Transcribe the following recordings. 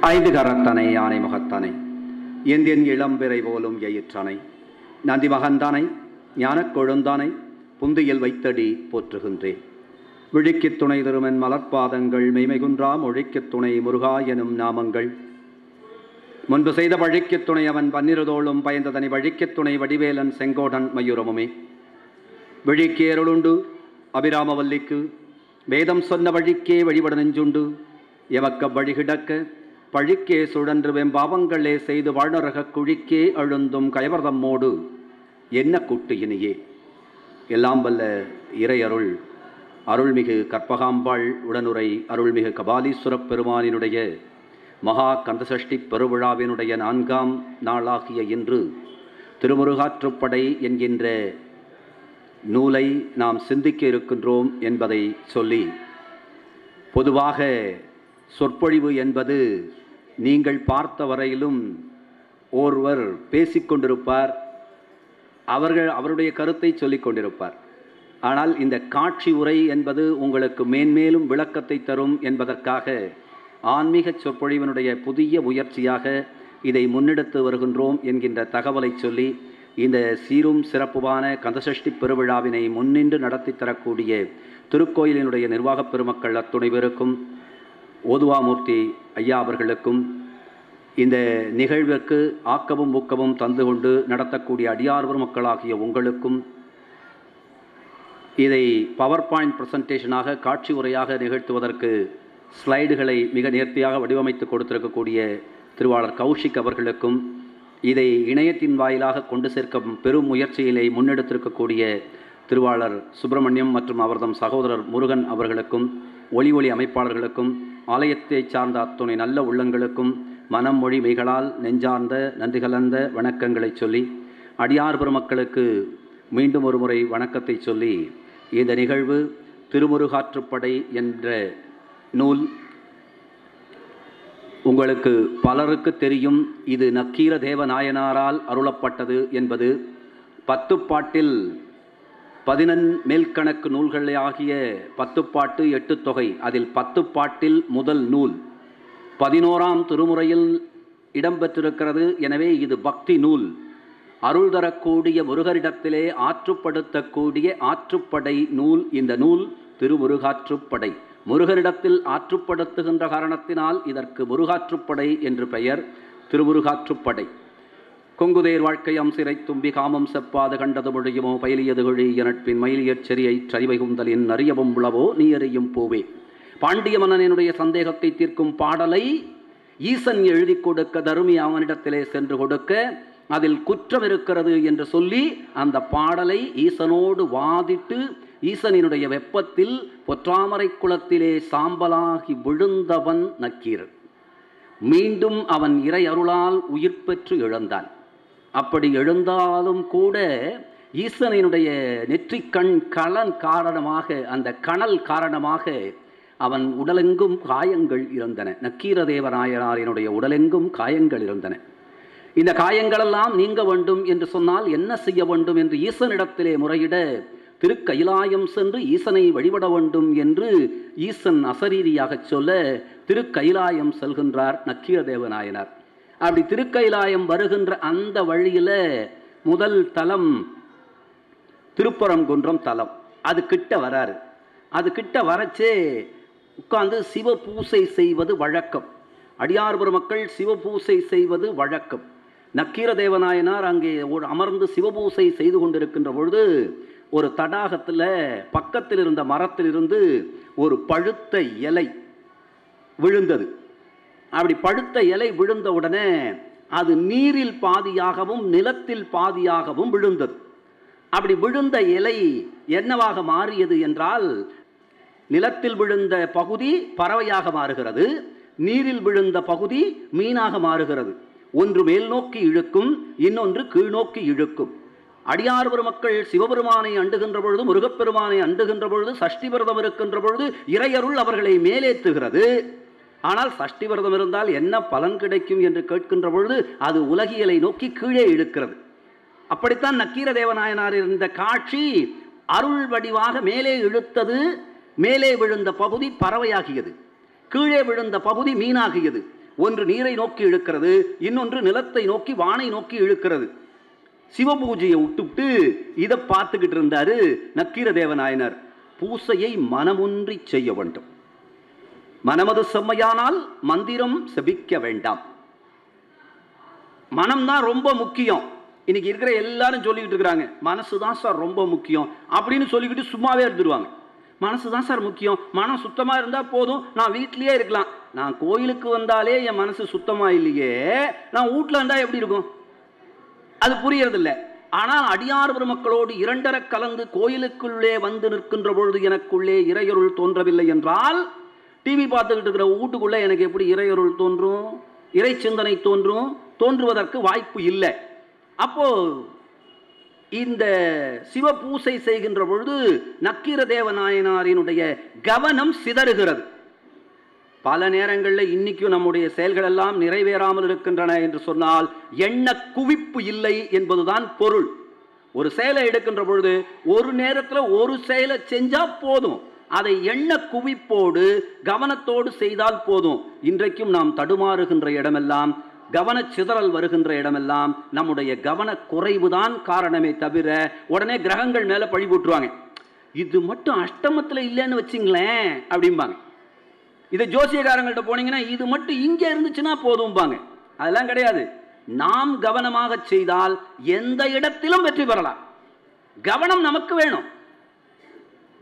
ஐந்து கரத்தனை யானை முகத்தனை எந்தியன் இளம்பிறை போலும் எயிற்றனை. நந்தி மகந்தானை ஞானக் கொழுந்தானை புந்தியில் வைத்தடி போற்றுகின்றேன். விழிக்குத் துணை திருமன் மலர்பாதங்கள் மெய்மைகுன்றா மொழிக்குத் துணை முருகா எனும் நாமங்கள். முன்பு செய்த வழிக்குத் துணை அவன் பன்னிருதோளும் பயந்ததனை வழிக்குத் துணை வடிவேலன் செங்கோடன் மயூரமுமே. விழிக்கு அருளுண்டு அபிராமவல்லிக்கு வேதம் சொன்ன வழிக்கே வழிபட நெஞ்சுண்டு. எவக்க வழிகிடக்க பழிக்கே சுழன்று வெம்பாவங்களே செய்து வாழ்நரக குழிக்கே அழுந்தும் கயவர்தம்மோடு. என்ன கூட்டு இனியே? எல்லாம் வல்ல இறையருள் அருள்மிகு கற்பகாம்பாள் உடனுரை அருள்மிகு கபாலீஸ்வரப் பெருமானினுடைய மகா கந்தசஷ்டி பெருவிழாவினுடைய நான்காம் நாளாகிய இன்று திருமுருகாற்றுப்படை என்கின்ற நூலை நாம் சிந்திக்க இருக்கின்றோம் என்பதை சொல்லி பொதுவாக சொற்பொழிவு என்பது நீங்கள் பார்த்த வரையிலும் ஒருவர் பேசிக்கொண்டிருப்பார் அவர்கள் அவருடைய கருத்தை சொல்லிக் கொண்டிருப்பார். ஆனால் இந்த காட்சி உரை என்பது உங்களுக்கு மேன்மேலும் விளக்கத்தை தரும் என்பதற்காக ஆன்மீக சொற்பொழிவினுடைய புதிய முயற்சியாக இதை முன்னெடுத்து வருகின்றோம் என்கின்ற தகவலை சொல்லி இந்த சீரும் சிறப்புவான கந்தசஷ்டி பெருவிழாவினை முன்னின்று நடத்தி தரக்கூடிய திருக்கோயிலினுடைய நிர்வாகப் பெருமக்கள் அத்துணை பேருக்கும் ஓதுவாமூர்த்தி ஐயா அவர்களுக்கும் இந்த நிகழ்விற்கு ஆக்கமும் ஊக்கமும் தந்து கொண்டு நடத்தக்கூடிய அடியார்வர் மக்களாகிய உங்களுக்கும் இதை பவர் பாயிண்ட் ப்ரெசன்டேஷனாக காட்சி உரையாக நிகழ்த்துவதற்கு ஸ்லைடுகளை மிக நேர்த்தியாக வடிவமைத்து கொடுத்திருக்கக்கூடிய திருவாளர் கௌஷிக் அவர்களுக்கும் இதை இணையத்தின் வாயிலாக கொண்டு சேர்க்கும் பெரும் முயற்சியினை முன்னெடுத்திருக்கக்கூடிய திருவாளர் சுப்பிரமணியம் மற்றும் அவர்தம் சகோதரர் முருகன் அவர்களுக்கும் ஒளி ஒளி அமைப்பாளர்களுக்கும் ஆலயத்தை சார்ந்த அத்துணை நல்ல உள்ளங்களுக்கும் மனம் மொழி மெய்களால் நெஞ்சார்ந்த நன்றி கலந்த வணக்கங்களை சொல்லி அடியார் பெருமக்களுக்கு மீண்டும் ஒரு முறை வணக்கத்தை சொல்லி இந்த நிகழ்வு திருமுருகாற்றுப்படை என்ற நூல். உங்களுக்கு பலருக்கு தெரியும் இது நக்கீர தேவநாயனாரால் அருளப்பட்டது என்பது பத்துப்பாட்டில் பதினெண் மேல்கணக்கு நூல்கள் ஆகிய பத்துப்பாட்டு எட்டு தொகை. அதில் பத்துப்பாட்டில் முதல் நூல். பதினோராம் திருமுறையில் இடம்பெற்றிருக்கிறது. எனவே இது பக்தி நூல். அருள் தரக்கூடிய முருகரிடத்திலே ஆற்றுப்படுத்தக்கூடிய ஆற்றுப்படை நூல். இந்த நூல் திருமுருகாற்றுப்படை. முருகனிடத்தில் ஆற்றுப்படுத்துகின்ற காரணத்தினால் இதற்கு முருகாற்றுப்படை என்று பெயர் திருமுருகாற்றுப்படை. கொங்குதேர் வாழ்க்கையம் சிறை தும்பி காமம் செப்பாது கண்டது மொழியுமோ பயிலியது கொழி எனப்பின் மயிலியற் செரியை சரிவை குந்தலின் அறியவும் உளவோ நீ அறியும் பூவே. பாண்டிய மன்னனுடைய சந்தேகத்தை தீர்க்கும் பாடலை ஈசன் எழுதி கொடுக்க தருமி அவனிடத்திலே சென்று கொடுக்க அதில் குற்றம் இருக்கிறது என்று சொல்லி அந்த பாடலை ஈசனோடு வாதிட்டு ஈசனினுடைய வெப்பத்தில் பொற்றாமரை குளத்திலே சாம்பலாகி விழுந்தவன் நக்கீர். மீண்டும் அவன் இறை அருளால் உயிர் பெற்று எழுந்தான். அப்படி எழுந்தாலும் கூட ஈசனினுடைய நெற்றிக்கண் கலன் காரணமாக அந்த கணல் காரணமாக அவன் உடலெங்கும் காயங்கள் இருந்தன. நக்கீரதேவராயனாரினுடைய உடலெங்கும் காயங்கள் இருந்தன. இந்த காயங்களெல்லாம் நீங்க வேண்டும் என்று சொன்னால் என்ன செய்ய வேண்டும் என்று ஈசனிடத்திலே முறையிட திருக்கயிலாயம் சென்று ஈசனை வழிபட வேண்டும் என்று ஈசன் அசரீதியாக சொல்ல திருக்கயிலாயம் செல்கின்றார் நக்கீரதேவநாயனார் அப்படி திருக்கயிலாயம் வருகின்ற அந்த வழியில் முதல் தலம் திருப்பரங்குன்றம் தலம். அது கிட்ட வராரு. அது கிட்ட வரச்சே உட்கார்ந்து சிவ பூசை செய்வது வழக்கம். அடியார்புர மக்கள் சிவ சிவபூசை செய்வது வழக்கம். நக்கீர தேவநாயனார் அங்கே ஒரு அமர்ந்து சிவபூசை செய்து கொண்டிருக்கின்ற பொழுது ஒரு தடாகத்தில் பக்கத்தில் இருந்த மரத்திலிருந்து ஒரு பழுத்த இலை விழுந்தது. அப்படி பழுத்த இலை விழுந்த உடனே அது நீரில் பாதியாகவும் நிலத்தில் பாதியாகவும் விழுந்தது. அப்படி விழுந்த இலை என்னவாக மாறியது என்றால் நிலத்தில் விழுந்த பகுதி பறவையாக மாறுகிறது நீரில் விழுந்த பகுதி மீனாக மாறுகிறது. ஒன்று மேல் நோக்கி இழுக்கும் இன்னொன்று கீழ்நோக்கி இழுக்கும். அடியார் பெருமக்கள் சிவபெருமானை அண்டுகின்ற பொழுது முருகப்பெருமானை அண்டுகின்ற பொழுது சஷ்டி விரதம் இருக்கின்ற பொழுது இறையருள் அவர்களை மேலேத்துகிறது ஆனால் சஷ்டி விரதம் இருந்தால் என்ன பலன் கிடைக்கும் என்று கேட்கின்ற பொழுது அது உலகியலை நோக்கி கீழே இழுக்கிறது. அப்படித்தான் நக்கீர தேவநாயனார் இருந்த காட்சி அருள் வடிவாக மேலே இழுத்தது மேலே விழுந்த பகுதி பறவையாகியது. கீழே விழுந்த பகுதி மீனாகியது. ஒன்று நீரை நோக்கி இழுக்கிறது இன்னொன்று நிலத்தை நோக்கி வானை நோக்கி இழுக்கிறது. சிவபூஜையை விட்டுவிட்டு இதை பார்த்துக்கிட்டு இருந்தாரு நக்கீர தேவநாயனர் பூசையை மனமுன்றி செய்ய வேண்டும். மனமது செம்மையானால் மந்திரம் செபிக்க வேண்டாம். மனம்தான் ரொம்ப முக்கியம். இன்னைக்கு இருக்கிற எல்லாரும் சொல்லிக்கிட்டு இருக்கிறாங்க மனசு தான் சார் ரொம்ப முக்கியம். அப்படின்னு சொல்லிக்கிட்டு சும்மாவே இருந்துருவாங்க. மனசு தான் சார் முக்கியம். மனம் சுத்தமாக இருந்தால் போதும். நான் வீட்லேயே இருக்கலாம். நான் கோயிலுக்கு வந்தாலே என் மனசு சுத்தமாக இல்லையே. நான் வீட்டில் இருந்தால் எப்படி இருக்கும்? அது புரியறதில்ல. ஆனால் அடியார் பெருமக்களோடு இரண்டர கலந்து கோயிலுக்குள்ளே வந்து நிற்கின்ற பொழுது எனக்குள்ளே இறையருள் தோன்றவில்லை என்றால் டிவி பார்த்துக்கிட்டு இருக்கிற வீட்டுக்குள்ளே எனக்கு எப்படி இறையருள் தோன்றும்? இறை சிந்தனை தோன்றும்? தோன்றுவதற்கு வாய்ப்பு இல்லை. அப்போது இந்த சிவ பூசை செய்கின்ற பொழுது நக்கீர தேவநாயனாரினுடைய கவனம் சிதறுகிறது. பல நேரங்களில் இன்னைக்கும் நம்முடைய செயல்கள் எல்லாம் நிறைவேறாமல் இருக்கின்றன என்று சொன்னால் எண்ண குவிப்பு இல்லை என்பதுதான் பொருள். ஒரு செயலை எடுக்கின்ற பொழுது ஒரு நேரத்தில் ஒரு செயலை செஞ்சா போதும். அதை எண்ண குவிப்போடு கவனத்தோடு செய்தால் போதும். இன்றைக்கும் நாம் தடுமாறுகின்ற இடமெல்லாம் கவனச்சிதறல் வருகின்ற இடமெல்லாம் நம்முடைய கவன குறைவுதான் காரணமே தவிர உடனே கிரகங்கள் மேல பழி போட்டுருவாங்க. இது மட்டும் அஷ்டமத்தில் இல்லைன்னு வச்சிங்களேன் அப்படிம்பாங்க. இதை ஜோசியக்காரங்கள்ட்ட போனீங்கன்னா இது மட்டும் இங்கே இருந்துச்சுன்னா போதும்பாங்க. அதெல்லாம் கிடையாது. நாம் கவனமாக செய்தால் எந்த இடத்திலும் வெற்றி பெறலாம். கவனம் நமக்கு வேணும்.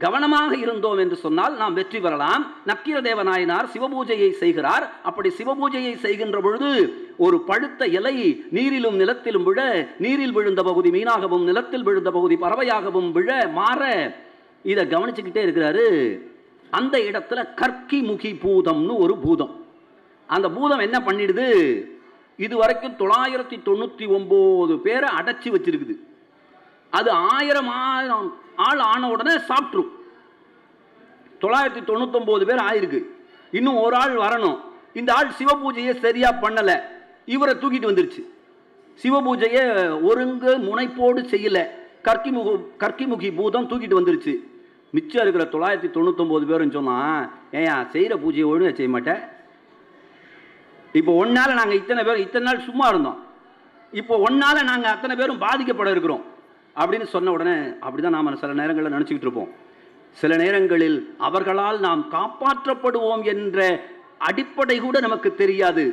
கவனமாக இருந்தோம் என்று சொன்னால் நாம் வெற்றி பெறலாம். நக்கீர தேவநாயனார் சிவபூஜையை செய்கிறார். அப்படி சிவபூஜையை செய்கின்ற பொழுது ஒரு பழுத்த இலை நீரிலும் நிலத்திலும் விழ நீரில் விழுந்த பகுதி மீனாகவும் நிலத்தில் விழுந்த பகுதி பறவையாகவும் விழ மாற. இதை கவனிச்சுக்கிட்டே இருக்கிறாரு. அந்த இடத்துல கற்கி முகி பூதம்னு ஒரு பூதம். அந்த பூதம் என்ன பண்ணிடுது? இது வரைக்கும் தொள்ளாயிரத்தி தொண்ணூற்றி ஒம்பது பேரை அடைச்சி வச்சிருக்குது. அது ஆயிரம் ஆயிரம் ஆள் ஆன உடனே சாப்பிட்ரும் தொள்ளாயிரத்தி தொண்ணூத்தொம்பது பேர் ஆயிருக்கு. இன்னும் ஒரு ஆள் வரணும். இந்த ஆள் சிவ பூஜையை சரியாக பண்ணலை. இவரை தூக்கிட்டு வந்துருச்சு. சிவபூஜையை ஒருங்கு முனைப்போடு செய்யலை. கற்கிமுக கற்கிமுகி பூதம் தூக்கிட்டு வந்துருச்சு. மிச்சம் இருக்கிற தொள்ளாயிரத்தி தொண்ணூத்தொம்பது பேரும் சொன்னால் ஏயா செய்கிற பூஜையை ஒழுங்காக செய்ய மாட்டேன் இப்போ ஒன்றால் நாங்கள் இத்தனை பேர் இத்தனை நாள் சும்மா இருந்தோம். இப்போ ஒன்றால் நாங்கள் அத்தனை பேரும் பாதிக்கப்பட இருக்கிறோம். அப்படின்னு சொன்ன உடனே அப்படிதான் நாம் சில நேரங்களில் நினச்சிக்கிட்டு இருப்போம். சில நேரங்களில் அவர்களால் நாம் காப்பாற்றப்படுவோம் என்ற அடிப்படை கூட நமக்கு தெரியாது.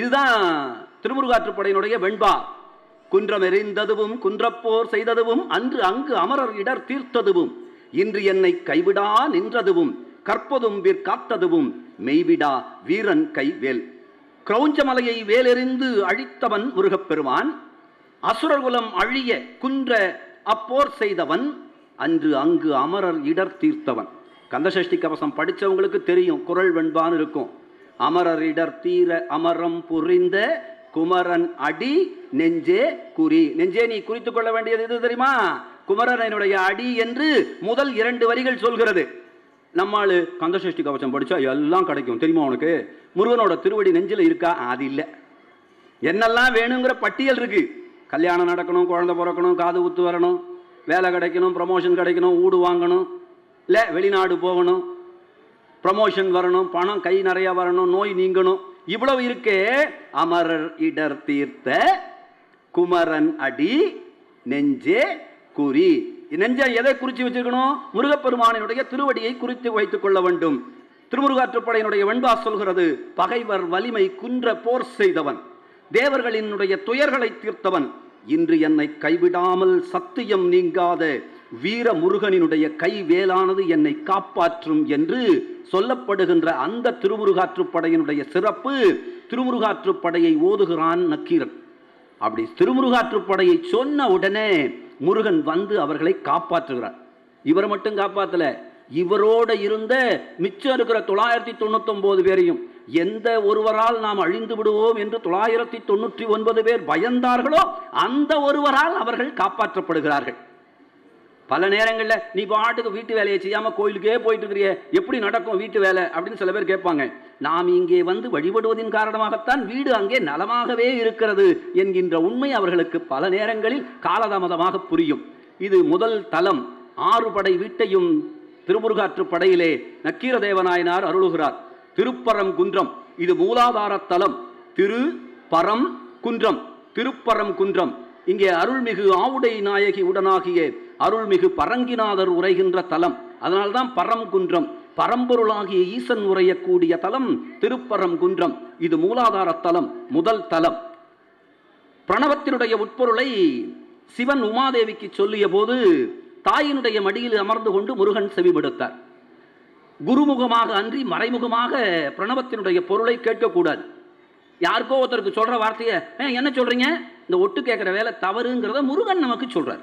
இதுதான் திருமுருகாற்றுப்படையினுடைய வெண்பா. குன்றம் எறிந்ததுவும் குன்றப்போர் செய்ததுவும் அன்று அங்கு அமரர் இடர் தீர்த்ததுவும். இன்று என்னை கைவிடா நின்றதுவும் கற்பதும் காத்ததுவும் மெய்விடா வீரன் கைவேல். கிரௌஞ்சமலையை வேலெறிந்து அழித்தவன் முருகப்பெருமான் அசுரகுலம் அழிய குன்ற அப்போர் செய்தவன் அன்று அங்கு அமரர் இடர் தீர்த்தவன். கந்தசஷ்டி கவசம் படித்தவங்களுக்கு தெரியும் குரல் வெண்பான்னு இருக்கும். அமரர் இடர் தீர அமரம் புரிந்த குமரன் அடி நெஞ்சே குறி. நெஞ்சே நீ குறித்து கொள்ள வேண்டியது எது தெரியுமா? குமரனுடைய அடி என்று முதல் இரண்டு வரிகள் சொல்கிறது. நம்மால் கந்தசஷ்டி கவசம் படித்தா எல்லாம் கிடைக்கும். தெரியுமா உனக்கு? முருகனோட திருவடி நெஞ்சில் இருக்கா? அது இல்லை. என்னெல்லாம் வேணுங்கிற பட்டியல் இருக்கு. கல்யாணம் நடக்கணும் குழந்தை பிறக்கணும் காது ஊத்து வரணும் வேலை கிடைக்கணும் ப்ரமோஷன் கிடைக்கணும் ஊடு வாங்கணும் இல்லை வெளிநாடு போகணும் ப்ரமோஷன் வரணும் பணம் கை நிறையா வரணும் நோய் நீங்கணும். இவ்வளவு இருக்கே அமரர் இடர் தீர்த்த குமரன் அடி நெஞ்சே கூறி நெஞ்ச எதை குறித்து வச்சிருக்கணும்? முருகப்பெருமானினுடைய திருவடியை குறித்து வைத்துக் கொள்ள வேண்டும். திருமுருகாற்றுப்படையினுடைய வெண்பா சொல்கிறது பகைவர் வலிமை குன்ற போர் செய்தவன் தேவர்களினுடைய துயர்களை தீர்த்தவன். இன்று என்னை கைவிடாமல் சத்தியம் நீங்காத வீர முருகனினுடைய கைவேலானது என்னை காப்பாற்றும் என்று சொல்லப்படுகின்ற அந்த திருமுருகாற்றுப்படையினுடைய சிறப்பு திருமுருகாற்றுப்படையை ஓதுகிறான் நக்கீரன். அப்படி திருமுருகாற்றுப்படையை சொன்ன உடனே முருகன் வந்து அவர்களை காப்பாற்றுகிறார். இவர் மட்டும் காப்பாத்தல. இவரோட இருந்த மிச்சம் இருக்கிற தொள்ளாயிரத்தி தொண்ணூத்தொன்பது பேரையும் எந்த ஒருவரால் நாம் அழிந்து விடுவோம் என்று தொள்ளாயிரத்தி தொண்ணூற்றி ஒன்பது பேர் பயந்தார்களோ அந்த ஒருவரால் அவர்கள் காப்பாற்றப்படுகிறார்கள். பல நேரங்களில் நீ பாட்டுக்கு வீட்டு வேலையை செய்யாமல் கோயிலுக்கே போயிட்டு இருக்கிறிய எப்படி நடக்கும் வீட்டு வேலை அப்படின்னு சில பேர் கேட்பாங்க. நாம் இங்கே வந்து வழிபடுவதின் காரணமாகத்தான் வீடு அங்கே நலமாகவே இருக்கிறது என்கின்ற உண்மை அவர்களுக்கு பல நேரங்களில் காலதாமதமாக புரியும். இது முதல் தலம். ஆறு படை வீட்டையும் திருமுருகாற்று படையிலே நக்கீர தேவநாயனார் அருளுகிறார். திருப்பரம் குன்றம். இது மூலாதார தலம். திரு பரம் குன்றம். திருப்பரம் குன்றம். இங்கே அருள்மிகு ஆவுடை நாயகி உடனாகிய அருள்மிகு பரங்கிநாதர் உரைகின்ற தலம். அதனால்தான் பரம்குன்றம் பரம்பொருளாகிய ஈசன் உரையக்கூடிய தலம் திருப்பரங்குன்றம் இது மூலாதார தலம் முதல் தலம். பிரணவத்தினுடைய உட்பொருளை சிவன் உமாதேவிக்கு சொல்லிய போது தாயினுடைய மடியில் அமர்ந்து கொண்டு முருகன் செவிமடுத்தார். குருமுகமாக அன்றி மறைமுகமாக பிரணவத்தினுடைய பொருளை கேட்கக்கூடாது. யாருக்கோ ஒருத்தருக்கு சொல்கிற வார்த்தையை என்ன சொல்கிறீங்க இந்த ஒட்டு கேட்குற வேலை தவறுங்கிறத முருகன் நமக்கு சொல்கிறார்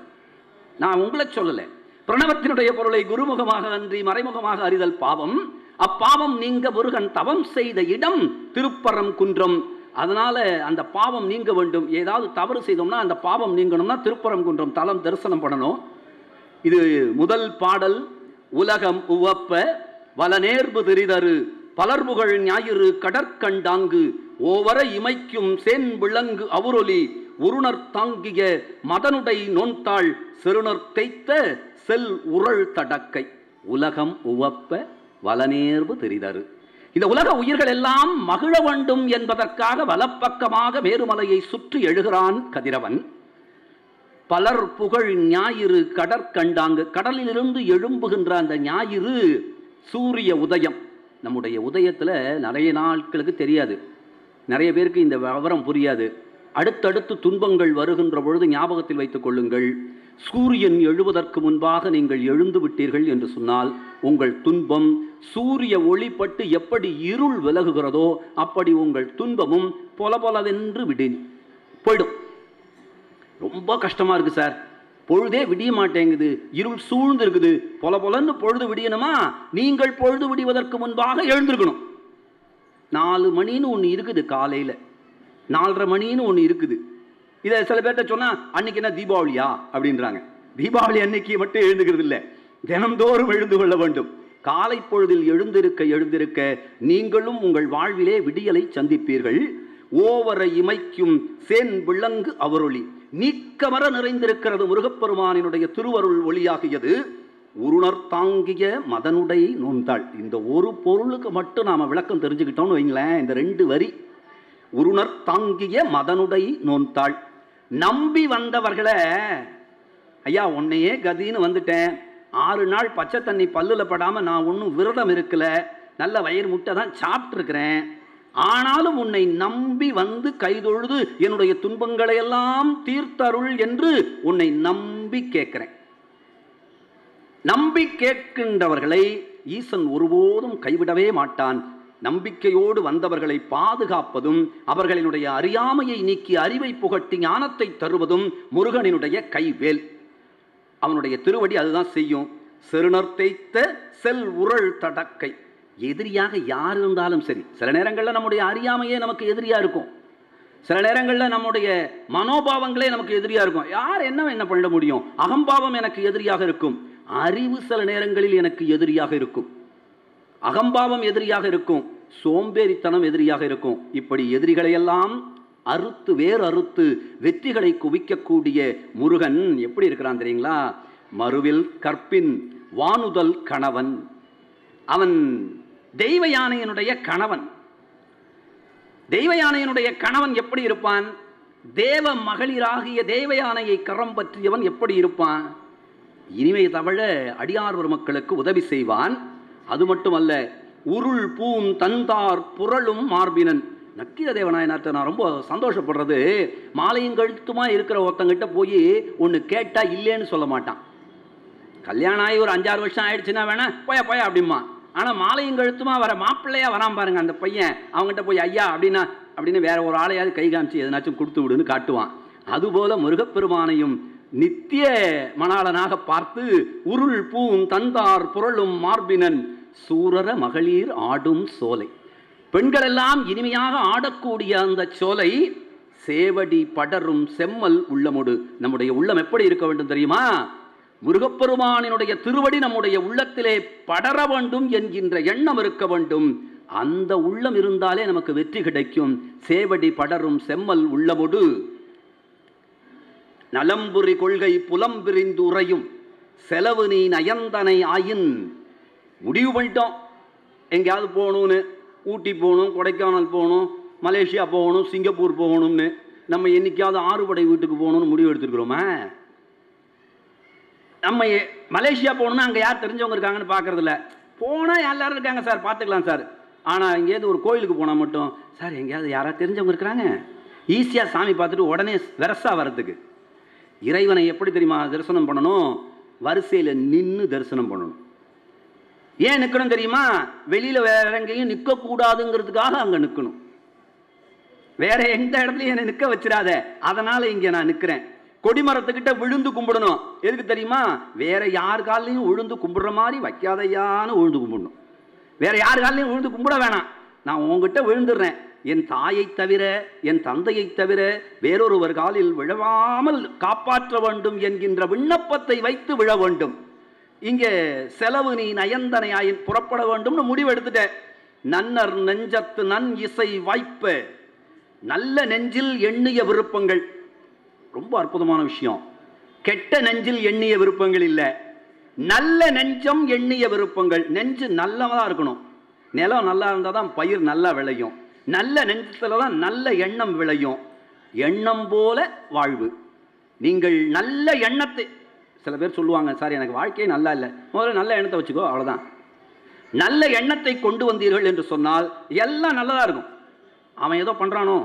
நான் உங்களை சொல்லலை. பிரணவத்தினுடைய பொருளை குருமுகமாக அன்றி மறைமுகமாக அறிதல் பாவம். அப்பாவம் நீங்க முருகன் தவம் செய்த இடம் திருப்பரம் குன்றம். அதனால அந்த பாவம் நீங்க வேண்டும். ஏதாவது தவறு செய்தோம்னா அந்த பாவம் நீங்கணும்னா திருப்பரம் குன்றம் தலம் தரிசனம் பண்ணணும். இது முதல் பாடல். உலகம் உவப்ப வலநேர்பு திரிதரு. பலர்புகழ் ஞாயிறு கடற்கண்டாங்கு ஓவர இமைக்கும் சேன் விளங்கு அவுரொலி உருணர் தாங்கிய மதனுடை நோன்தாள் செருணர் தேய்த்த செல் உரள் தடக்கை. உலகம் உவப்ப வலநேர்வு தெரிதரு. இந்த உலக உயிர்கள் எல்லாம் மகிழ வேண்டும் என்பதற்காக வலப்பக்கமாக மேருமலையை சுற்றி எழுகிறான் கதிரவன். பலர் புகழ் ஞாயிறு கடற்கண்டாங்கு கடலிலிருந்து எழும்புகின்ற அந்த ஞாயிறு சூரிய உதயம். நம்முடைய உதயத்தில் நிறைய நாட்களுக்கு தெரியாது. நிறைய பேருக்கு இந்த விவரம் புரியாது. அடுத்தடுத்து துன்பங்கள் வருகின்ற பொழுது ஞாபகத்தில் வைத்துக் கொள்ளுங்கள். சூரியன் எழுவதற்கு முன்பாக நீங்கள் எழுந்து விட்டீர்கள் என்று சொன்னால் உங்கள் துன்பம் சூரிய ஒளிப்பட்டு எப்படி இருள் விலகுகிறதோ அப்படி உங்கள் துன்பமும் பொலபொலவென்று விடி போயிடும். ரொம்ப கஷ்டமாக இருக்குது சார். பொழுதே விடிய மாட்டேங்குது. இருள் சூழ்ந்து இருக்குது பொல பொலன்னு பொழுது விடியணுமா? நீங்கள் பொழுது விடிவதற்கு முன்பாக எழுந்திருக்கணும். நாலு மணின்னு ஒன்று இருக்குது காலையில். நாலரை மணின்னு ஒன்று இருக்குது. இதை சில பேர்கிட்ட சொன்னால் அன்னைக்கு என்ன தீபாவளியா? அப்படின்றாங்க. தீபாவளி அன்னைக்கு மட்டும் எழுந்துக்கிறது இல்லை. தினந்தோறும் எழுந்து கொள்ள வேண்டும். காலை பொழுதில் எழுந்திருக்க எழுந்திருக்க நீங்களும் உங்கள் வாழ்விலே விடியலை சந்திப்பீர்கள். ஓவரை இமைக்கும் சேன் விளங்கு அவரொளி. நீக்கமர நிறைந்திருக்கிறது முருகப்பெருமானினுடைய திருவருள் ஒளியாகியது உருணர் தாங்கிய மதனுடை நோந்தாள். இந்த ஒரு பொருளுக்கு மட்டும் நாம் விளக்கம் தெரிஞ்சுக்கிட்டோம்னு வைங்களேன். இந்த ரெண்டு வரி. உருணர் தாங்கிய மதனுடை நோந்தாள். நம்பி வந்தவர்களை ஐயா உன்னையே கதின்னு வந்துட்டேன். ஆறு நாள் பச்சை தண்ணி பல்லுல படாமல் நான் ஒன்றும் விரதம் இருக்கல. நல்ல வயிறு முட்டை தான் சாப்பிட்ருக்கிறேன் ஆனாலும் உன்னை நம்பி வந்து கைதொழுது என்னுடைய துன்பங்களை எல்லாம் தீர்த்தருள் என்று உன்னை நம்பி கேட்கிறேன். நம்பி கேட்கின்றவர்களை ஈசன் ஒருபோதும் கைவிடவே மாட்டான். நம்பிக்கையோடு வந்தவர்களை பாதுகாப்பதும் அவர்களினுடைய அறியாமையை நீக்கி அறிவை புகட்டி ஞானத்தை தருவதும் முருகனினுடைய கைவேல். அவனுடைய திருவடி அதுதான் செய்யும். செருணர் தேய்த்த செல் உரள் தடக்கை. எதிரியாக யார் இருந்தாலும் சரி. சில நேரங்களில் நம்முடைய அறியாமையே நமக்கு எதிரியாக இருக்கும். சில நேரங்களில் நம்முடைய மனோபாவங்களே நமக்கு எதிரியாக இருக்கும். யார் என்ன என்ன பண்ண முடியும்? அகம்பாவம் எனக்கு எதிரியாக இருக்கும். அறிவு சில நேரங்களில் எனக்கு எதிரியாக இருக்கும். அகம்பாவம் எதிரியாக இருக்கும். சோம்பேறித்தனம் எதிரியாக இருக்கும். இப்படி எதிரிகளையெல்லாம் அறுத்து வேறு அறுத்து வெற்றிகளை குவிக்கக்கூடிய முருகன் எப்படி இருக்கிறான் தெரியுங்களா? மறுவில் கற்பின் வானுதல் கணவன். அவன் தெய்வ யானையினுடைய கணவன். தெய்வ யானையினுடைய கணவன் எப்படி இருப்பான்? தேவ மகளிராகிய தேவ யானையை கரம் பற்றியவன் எப்படி இருப்பான்? இனிமை தவழ அடியார்வர் மக்களுக்கு உதவி செய்வான். அது மட்டுமல்ல உருள் பூம் தந்தார் புரளும் மார்பினன். நக்கீர தேவநாயனார்ட்ட நான் ரொம்ப சந்தோஷப்படுறது. மாலையும் கழுத்துமா இருக்கிற ஒருத்தங்கிட்ட போய் ஒன்று கேட்டால் இல்லைன்னு சொல்ல மாட்டான். கல்யாணம் ஆகி ஒரு அஞ்சாறு வருஷம் ஆயிடுச்சுன்னா வேணா போயா போயா அப்படிமா ஆனால் மாலையும் கழுத்துமா வர மாப்பிள்ளையா வரான் பாருங்க அந்த பையன். அவங்ககிட்ட போய் ஐயா அப்படின்னா அப்படின்னு வேற ஒரு ஆளையாவது கை காமிச்சு எதனாச்சும் கொடுத்து விடுன்னு காட்டுவான். அதுபோல முருகப்பெருமானையும் நித்திய மணாளனாக பார்த்து உருள் பூவும் தந்தார் புரளும் மார்பினன் சூரர மகளிர் ஆடும் சோலை. பெண்கள் எல்லாம் இனிமையாக ஆடக்கூடிய அந்த சோலை சேவடி படரும் செம்மல் உள்ளமுடு நம்முடைய உள்ளம் எப்படி இருக்க வேண்டும் தெரியுமா? முருகப்பெருமானினுடைய திருவடி நம்முடைய உள்ளத்திலே படர வேண்டும் என்கின்ற எண்ணம் இருக்க வேண்டும். அந்த உள்ளம் இருந்தாலே நமக்கு வெற்றி கிடைக்கும். சேவடி படரும் செம்மல் உள்ளமுடு. நலம்புரி கொள்கை புலம்பிரிந்து உறையும் செலவு நீ நயந்தனை ஆயின். முடிவு பண்ணிட்டோம். எங்கேயாவது போகணும்னு ஊட்டி போகணும் கொடைக்கானல் போகணும் மலேசியா போகணும் சிங்கப்பூர் போகணும்னு நம்ம என்னைக்காவது ஆறுபடை வீட்டுக்கு போகணும்னு முடிவு எடுத்துருக்குறோமே? நம்ம மலேசியா போகணும்னா அங்கே யார் தெரிஞ்சவங்க இருக்காங்கன்னு பார்க்கறதில்ல. போனால் எல்லாரும் இருக்காங்க சார் பார்த்துக்கலாம் சார். ஆனால் எங்கேயாவது ஒரு கோயிலுக்கு போனால் மட்டும் சார் எங்கேயாவது யாராவது தெரிஞ்சவங்க இருக்கிறாங்க ஈஸியாக சாமி பார்த்துட்டு உடனே வெரசாக வர்றதுக்கு. இறைவனை எப்படி தெரியுமா தரிசனம் பண்ணணும்? வரிசையில் நின்று தரிசனம் பண்ணணும். ஏன் நிற்கணும் தெரியுமா? வெளியில் வேற எங்கேயும் நிற்கக்கூடாதுங்கிறதுக்காக அங்கே நிற்கணும் வேற எந்த இடத்துலையும் என்னை நிற்க வச்சிடாத. அதனால் இங்கே நான் நிற்கிறேன் கொடிமரத்துக்கிட்ட விழுந்து கும்பிடணும். எதுக்கு தெரியுமா? வேற யார் காலையும் விழுந்து கும்பிடுற மாதிரி வைக்காதையான்னு விழுந்து கும்பிடணும். வேற யார் காலையும் விழுந்து கும்பிட வேணாம். நான் உங்ககிட்ட விழுந்துடுறேன். என் தாயை தவிர என் தந்தையை தவிர வேறொருவர் காலில் விழவாமல் காப்பாற்ற வேண்டும் என்கின்ற விண்ணப்பத்தை வைத்து விழ வேண்டும். இங்கே செலவு நீ நயந்தனையாயின் புறப்பட வேண்டும்னு முடிவெடுத்துட்டேன் நன்னர் நெஞ்சத்து நன் இசை வாய்ப்பு. நல்ல நெஞ்சில் எண்ணிய விருப்பங்கள். ரொம்ப அற்புதமான விஷயம். கெட்ட நெஞ்சில் எண்ணிய விருப்பங்கள் இல்லை. நல்ல நெஞ்சம் எண்ணிய விருப்பங்கள். நெஞ்சு நல்லதா இருக்கணும். நிலம் நல்லா இருந்தால் தான் பயிர் நல்லா விளையும். நல்ல நெஞ்சத்தில் தான் நல்ல எண்ணம் விளையும். எண்ணம் போல வாழ்வு. நீங்கள் நல்ல எண்ணத்தை சில பேர் சொல்லுவாங்க சார் எனக்கு வாழ்க்கையே நல்லா இல்லை. முதல்ல நல்ல எண்ணத்தை வச்சுக்கோ அவ்வளோதான் நல்ல எண்ணத்தை கொண்டு வந்தீர்கள் என்று சொன்னால் எல்லாம் நல்லதாக இருக்கும். அவன் ஏதோ பண்ணுறானோ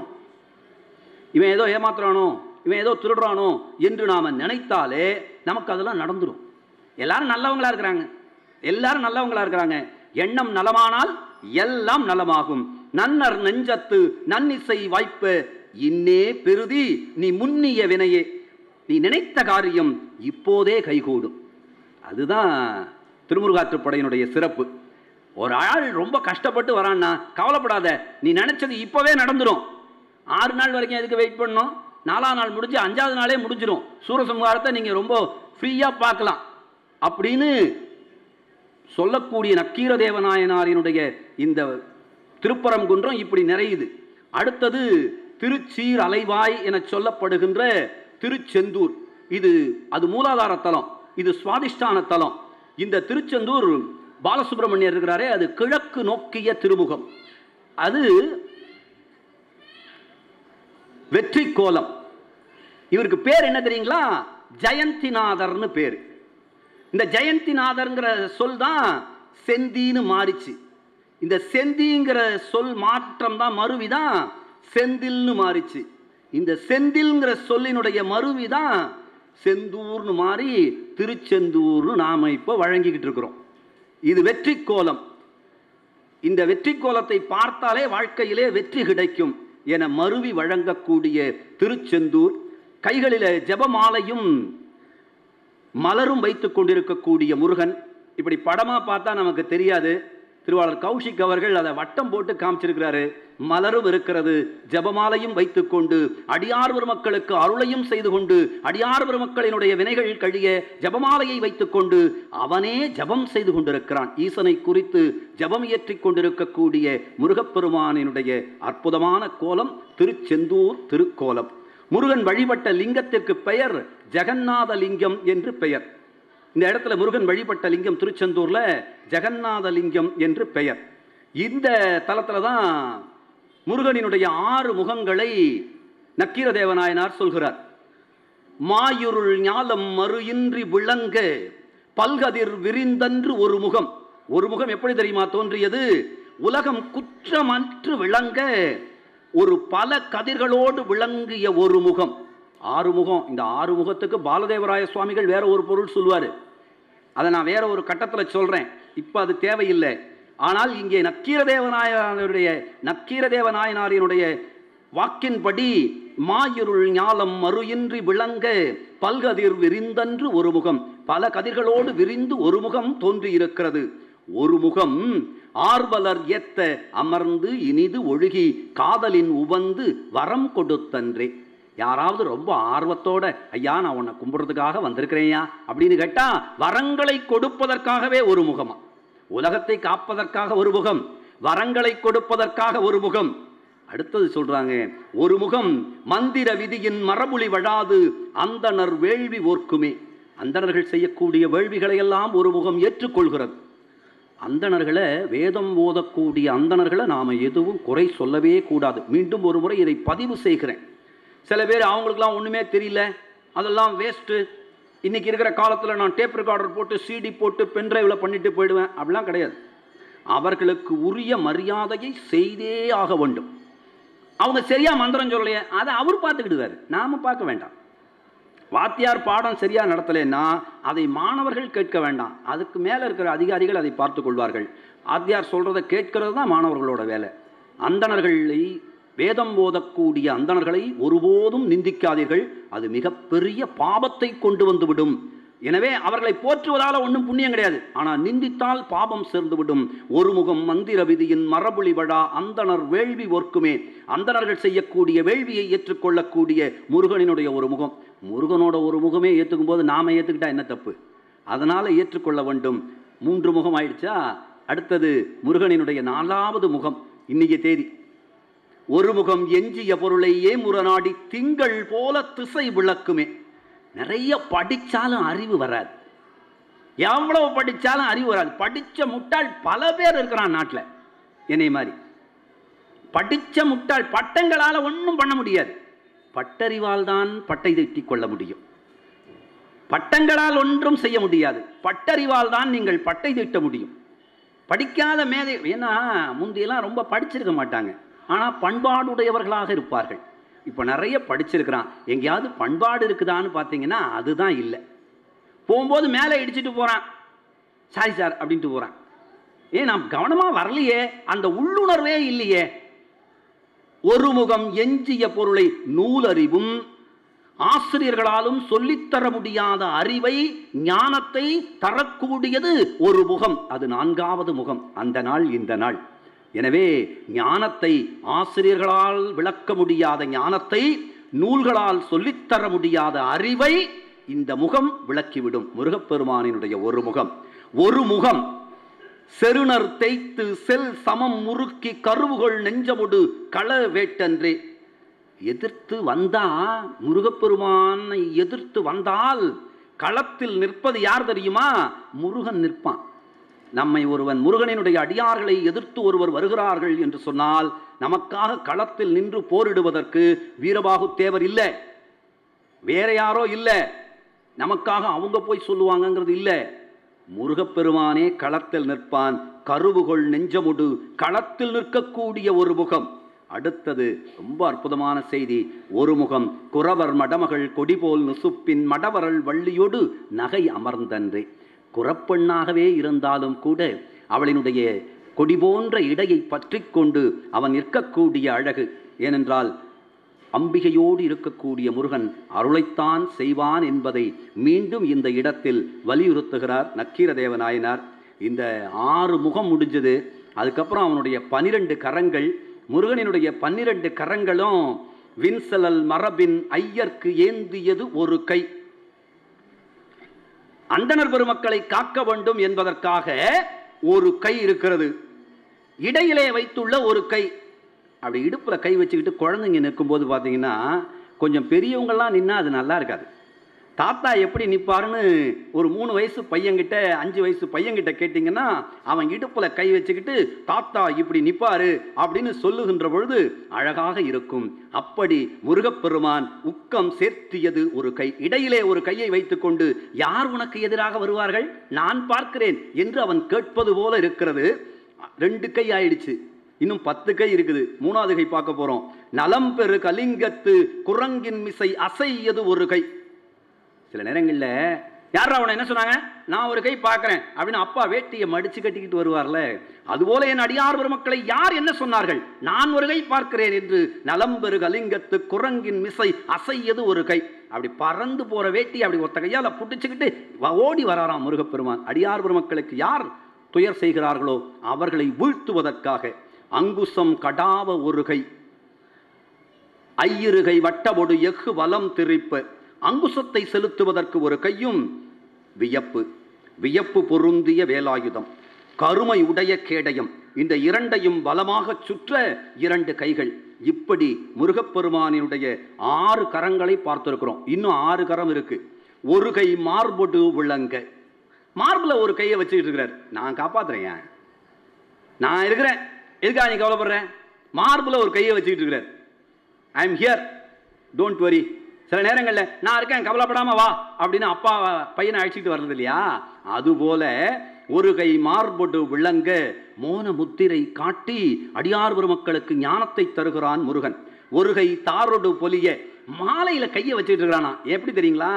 இவன் ஏதோ ஏமாத்துறானோ? இவன் ஏதோ திருடுறானோ என்று நாம நினைத்தாலே நமக்கு அதெல்லாம் நடந்துடும் எல்லாரும் நல்லவங்களா இருக்கிறாங்க. எல்லாரும் நல்லவங்களா இருக்கிறாங்க. எண்ணம் நலமானால் எல்லாம் நலமாகும். நன்னர் நெஞ்சத்து நன்னிசை வாய்ப்பு இன்னே பெருதி நீ முன்னிய வினையே. நீ நினைத்த காரியம் இப்போதே கைகூடும். அதுதான் திருமுருகாற்றுப்படையினுடைய சிறப்பு. ஒரு ஆள் ரொம்ப கஷ்டப்பட்டு வரான்னா கவலைப்படாத. நீ நினைச்சது இப்போவே நடந்துடும் ஆறு நாள் வரைக்கும் எதுக்கு வெயிட் பண்ணும் நாலாம் நாள் முடிஞ்சு அஞ்சாவது நாளே முடிஞ்சிடும் சூரசம்ஹாரத்தை நீங்கள் ரொம்ப ஃப்ரீயாக பார்க்கலாம். அப்படின்னு சொல்லக்கூடிய நக்கீர தேவநாயனாரினுடைய இந்த திருப்பரங்குன்றம் இப்படி நிறையுது. அடுத்தது திருச்சீர் அலைவாய் என சொல்லப்படுகின்ற திருச்செந்தூர். இது அது மூலாதார தலம். இது சுவாதிஷ்டான தலம். இந்த திருச்செந்தூர் பாலசுப்ரமணியர் இருக்கிறாரே அது கிழக்கு நோக்கிய திருமுகம். அது வெற்றி கோலம் இவருக்கு பேர் என்ன தெரியுங்களா? ஜெயந்திநாதர்னு பேர். இந்த ஜெயந்திநாதர்ங்கிற சொல் தான் செந்தின்னு மாறிச்சு. இந்த செந்திங்கிற சொல் மாற்றம் தான் மருவி தான் செந்தில்னு மாறிச்சு. இந்த செந்தில்ங்கிற சொல்லினுடைய மருவி தான் செந்தூர்னு மாறி திருச்செந்தூர்னு நாம் இப்போ வழங்கிக்கிட்டு இருக்கிறோம். இது வெற்றி கோலம் இந்த வெற்றி கோலத்தை பார்த்தாலே வாழ்க்கையிலே வெற்றி கிடைக்கும் என மருவி வழங்கக்கூடிய திருச்செந்தூர் கைகளில் ஜெபமாலையும் மலரும் வைத்துக் கொண்டிருக்கக்கூடிய முருகன். இப்படி படமா பார்த்தா நமக்கு தெரியாது. திருவாளர் கௌஷிக் அவர்கள் அதை வட்டம் போட்டு காமிச்சிருக்கிறாரு. மலரும் இருக்கிறது ஜெபமாலையும் வைத்துக்கொண்டு அடியார் பெருமக்களுக்கு அருளையும் செய்து கொண்டு அடியார் பெருமக்களினுடைய வினைகள் கழிய ஜெபமாலையை வைத்துக்கொண்டு அவனே ஜெபம் செய்து கொண்டிருக்கிறான். ஈசனை குறித்து ஜெபம் இயற்றிக் கொண்டிருக்கக்கூடிய முருகப்பெருமானினுடைய அற்புதமான கோலம் திருச்செந்தூர் திருக்கோலம். முருகன் வழிபட்ட லிங்கத்திற்கு பெயர் ஜெகநாத லிங்கம் என்று பெயர். இந்த இடத்துல முருகன் வழிபட்ட லிங்கம் திருச்செந்தூர்ல ஜெகநாத லிங்கம் என்று பெயர். இந்த தலத்தில் தான் முருகனினுடைய ஆறு முகங்களை நக்கீர தேவநாயனார் சொல்கிறார். மாயுருள் ஞாலம் மறு இன்றி விளங்க பல்கதிர் விரிந்தன்று ஒரு முகம். ஒரு முகம் எப்படி தெரியுமா தோன்றியது? உலகம் குற்றமற்று விளங்க ஒரு பல கதிர்களோடு விளங்கிய ஒரு முகம். ஆறு முகம். இந்த ஆறு முகத்துக்கு பாலதேவராய சுவாமிகள் வேற ஒரு பொருள் சொல்லுவார். அதை நான் வேற ஒரு கட்டத்தில் சொல்கிறேன் இப்போ அது தேவையில்லை. ஆனால் இங்கே நக்கீரதேவநாயனாருடைய நக்கீரதேவநாயனாரினுடைய வாக்கின்படி மாயிருள் ஞாலம் மறுயின்றி விளங்க பல்கதிர் விரிந்தன்று ஒரு முகம். பல கதிர்களோடு விரிந்து ஒரு முகம் தோன்றியிருக்கிறது. ஒரு முகம் ஆர்வலர் ஏத்த அமர்ந்து இனிது ஒழுகி காதலின் உவந்து வரம் கொடுத்தன்றே. யாராவது ரொம்ப ஆர்வத்தோட ஐயா நான் உன்னை கும்பிடுறதுக்காக வந்திருக்கிறேயா அப்படின்னு கேட்டா வரங்களை கொடுப்பதற்காகவே ஒரு முகமா? உலகத்தை காப்பதற்காக ஒரு முகம்? வரங்களை கொடுப்பதற்காக ஒரு முகம்? அடுத்தது சொல்றாங்க ஒரு முகம் மந்திர விதியின் மரபுளி வழாது அந்தணர் வேள்வி ஓர்க்குமே. அந்தணர்கள் செய்யக்கூடிய வேள்விகளை எல்லாம் ஒரு முகம் ஏற்றுக்கொள்கிறது. அந்தணர்களை வேதம் ஓதக்கூடிய அந்தணர்களை நாம் எதுவும் குறை சொல்லவே கூடாது. மீண்டும் ஒரு முறை இதை பதிவு செய்கிறேன். சில பேர் அவங்களுக்குலாம் ஒன்றுமே தெரியல. அதெல்லாம் வேஸ்ட்டு இன்றைக்கி இருக்கிற காலத்தில் நான் டேப் ரெக்கார்டர் போட்டு சிடி போட்டு பென்ட்ரைவில் பண்ணிட்டு போயிடுவேன். அப்படிலாம் கிடையாது. அவர்களுக்கு உரிய மரியாதையை செய்தே ஆக வேண்டும். அவங்க சரியாக மந்திரம் சொல்லலையே அதை அவர் பார்த்துக்கிடுவார். நாம் பார்க்க வேண்டாம். வாத்தியார் பாடம் சரியாக நடத்தலைன்னா அதை மாணவர்கள் கேட்க வேண்டாம். அதுக்கு மேலே இருக்கிற அதிகாரிகள் அதை பார்த்து கொள்வார்கள். வாத்தியார் சொல்கிறத கேட்கிறது தான் மாணவர்களோட வேலை. அந்தணர்களை வேதம் ஓதக்கூடிய அந்தணர்களை ஒருபோதும் நிந்திக்காதீர்கள். அது மிகப்பெரிய பாபத்தை கொண்டு வந்துவிடும். எனவே அவர்களை போற்றுவதால் ஒன்றும் புண்ணியம் கிடையாது. ஆனால் நிந்தித்தால் பாபம் சேர்ந்துவிடும். ஒரு முகம் மந்திர விதியின் மரபுளி விழா அந்தணர் வேள்வி ஒர்க்குமே. அந்தணர்கள் செய்யக்கூடிய வேள்வியை ஏற்றுக்கொள்ளக்கூடிய முருகனினுடைய ஒரு முகம். முருகனோட ஒரு முகமே ஏற்றுக்கும் போது நாம ஏற்றுக்கிட்டா என்ன தப்பு? அதனால் ஏற்றுக்கொள்ள வேண்டும். மூன்று முகம் ஆயிடுச்சா? அடுத்தது முருகனினுடைய நாலாவது முகம் இன்னைக்கு தேதி. ஒரு முகம் எஞ்சிய பொருளையே ஏமுறநாடி திங்கள் போல திசை விளக்குமே. நிறைய படித்தாலும் அறிவு வராது. எவ்வளவு படித்தாலும் அறிவு வராது. படித்த முட்டாள் பல பேர் இருக்கிறான் நாட்டில். என்னை மாதிரி. படிச்ச முட்டாள் பட்டங்களால் ஒன்றும் பண்ண முடியாது. பட்டறிவால் தான் பட்டை தட்டிக் கொள்ள முடியும். பட்டங்களால் ஒன்றும் செய்ய முடியாது. பட்டறிவால் தான் நீங்கள் பட்டை திட்ட முடியும். படிக்காத மேதை ஏன்னா முந்தையெல்லாம் ரொம்ப படிச்சிருக்க மாட்டாங்க. ஆனால் பண்பாடுடையவர்களாக இருப்பார்கள். இப்போ நிறைய படிச்சிருக்கிறான். எங்கேயாவது பண்பாடு இருக்குதான்னு பார்த்தீங்கன்னா அதுதான் இல்லை. போகும்போது மேலே இடிச்சிட்டு போகிறான் சாரி சார் அப்படின்ட்டு போகிறான் ஏன் நான் கவனமாக வரலையே. அந்த உள்ளுணர்வே இல்லையே. ஒரு முகம் எஞ்சிய பொருளை நூலறிவும் ஆசிரியர்களாலும் சொல்லித்தர முடியாத அறிவை ஞானத்தை தரக்கூடியது ஒரு முகம் அது நான்காவது முகம் அந்த நாள் இந்த நாள். எனவே ஞானத்தை ஆசிரியர்களால் விளக்க முடியாத ஞானத்தை நூல்களால் சொல்லித்தர முடியாத அறிவை இந்த முகம் விளக்கிவிடும். முருகப்பெருமானினுடைய ஒரு முகம். ஒரு முகம் செருணர் தேய்த்து செல் சமம் முறுக்கி கருவுகள் நெஞ்சமுடு கள வேட்டன்றே எதிர்த்து வந்தா முருகப்பெருமானை எதிர்த்து வந்தால் களத்தில் நிற்பது யார் தெரியுமா? முருகன் நிற்பான். நம்மை ஒருவன் முருகனினுடைய அடியார்களை எதிர்த்து ஒருவர் வருகிறார்கள் என்று சொன்னால் நமக்காக களத்தில் நின்று போரிடுவதற்கு வீரபாகு தேவர் இல்லை. வேற யாரோ இல்லை. நமக்காக அவங்க போய் சொல்லுவாங்கங்கிறது இல்லை. முருகப்பெருமானே களத்தில் நிற்பான் கருவுகொள் நெஞ்சமுடு களத்தில் நிற்கக்கூடிய ஒரு முகம். அடுத்தது ரொம்ப அற்புதமான செய்தி. ஒரு முகம் குறவர் மடமகள் கொடிபோல் நுசுப்பின் மடவரல் வள்ளியோடு நகை அமர்ந்தன்றே. குறப்பெண்ணாகவே இருந்தாலும் கூட அவளினுடைய கொடி போன்ற இடையை பற்றி கொண்டு அவன் நிற்கக்கூடிய அழகு. ஏனென்றால் அம்பிகையோடு இருக்கக்கூடிய முருகன் அருளைத்தான் செய்வான் என்பதை மீண்டும் இந்த இடத்தில் வலியுறுத்துகிறார் நக்கீரதேவ நாயனார் இந்த ஆறு முகம் முடிஞ்சது. அதுக்கப்புறம் அவனுடைய பனிரெண்டு கரங்கள் முருகனினுடைய பன்னிரண்டு கரங்களும் வின்சலல் மரபின் ஐயர்க்கு ஏந்தியது ஒரு கை. அந்தனர் பெருமக்களை காக்க வேண்டும் என்பதற்காக ஒரு கை இருக்கிறது. இடையிலே வைத்துள்ள ஒரு கை. அப்படி இடுப்பில் கை வச்சுக்கிட்டு குழந்தைங்க நிற்கும்போது பார்த்தீங்கன்னா கொஞ்சம் பெரியவங்கள்லாம் நின்னால் அது நல்லா இருக்காது. தாத்தா எப்படி நிற்பாருன்னு ஒரு மூணு வயசு பையன்கிட்ட அஞ்சு வயசு பையன்கிட்ட கேட்டிங்கன்னா அவன் இடுப்பில் கை வச்சுக்கிட்டு தாத்தா இப்படி நிற்பாரு அப்படின்னு சொல்லுகின்ற பொழுது அழகாக இருக்கும். அப்படி முருகப்பெருமான் உக்கம் சேர்த்தியது ஒரு கை. இடையிலே ஒரு கையை வைத்துக்கொண்டு யார் உனக்கு எதிராக வருவார்கள்? நான் பார்க்கிறேன் என்று அவன் கேட்பது போல இருக்கிறது. ரெண்டு கை ஆயிடுச்சு. இன்னும் பத்து கை இருக்குது. மூணாவது கை பார்க்க போறோம். நலம் பெரு கலிங்கத்து குரங்கின் மிசை அசையது ஒரு கை. சில நேரங்களில் யார் அவனை என்ன சொன்னாங்க? நான் ஒரு கை பார்க்குறேன். அப்படின்னு அப்பா வேட்டியை மடிச்சு கட்டிக்கிட்டு வருவார்ல. அதுபோல என் அடியார் பெருமக்களை யார் என்ன சொன்னார்கள்? நான் ஒரு கை பார்க்கிறேன் என்று நலம்பெரு கலிங்கத்து குரங்கின் மிசை அசையது ஒரு கை. அப்படி பறந்து போற வேட்டி அப்படி ஒத்த கையால் புட்டிச்சுக்கிட்டு ஓடி வராராம் முருகப்பெருமான். அடியார் பெருமக்களுக்கு யார் துயர் செய்கிறார்களோ அவர்களை வீழ்த்துவதற்காக. அங்குசம் கடாவ ஒருகை ஐயிருகை வட்டமொடு எஃகு வலம் திரிப்ப. அங்குசத்தை செலுத்துவதற்கு ஒரு கையும் வியப்பு. வியப்பு பொருந்திய வேலாயுதம். கருமை உடைய கேடயம். இந்த இரண்டையும் பலமாக சுற்ற இரண்டு கைகள். இப்படி முருகப்பெருமானினுடைய ஆறு கரங்களை பார்த்திருக்கிறோம். இன்னும் ஆறு கரம் இருக்கு. ஒரு கை மார்பொடு விளங்க. மார்பில் ஒரு கையை வச்சுக்கிட்டு இருக்கிறார். நான் காப்பாத்துறேன் நான் இருக்கிறேன். எதுக்காக நீ கவலைப்படுறேன் மார்பில் ஒரு கையை வச்சுக்கிட்டு இருக்கிறார். I am here don't worry சில நேரங்களில் நான் இருக்கேன் கவலைப்படாம வா அப்படின்னு அப்பா பையனை அழைச்சிட்டு வர்றது இல்லையா? அதுபோல ஒரு கை மார்பொடு விளங்க மோன முத்திரை காட்டி அடியார் பெருமக்களுக்கு ஞானத்தை தருகிறான் முருகன். ஒரு கை தாரொடு பொலிய மாலையில் கையை வச்சுட்டு இருக்கிறானா? எப்படி தெரியுங்களா?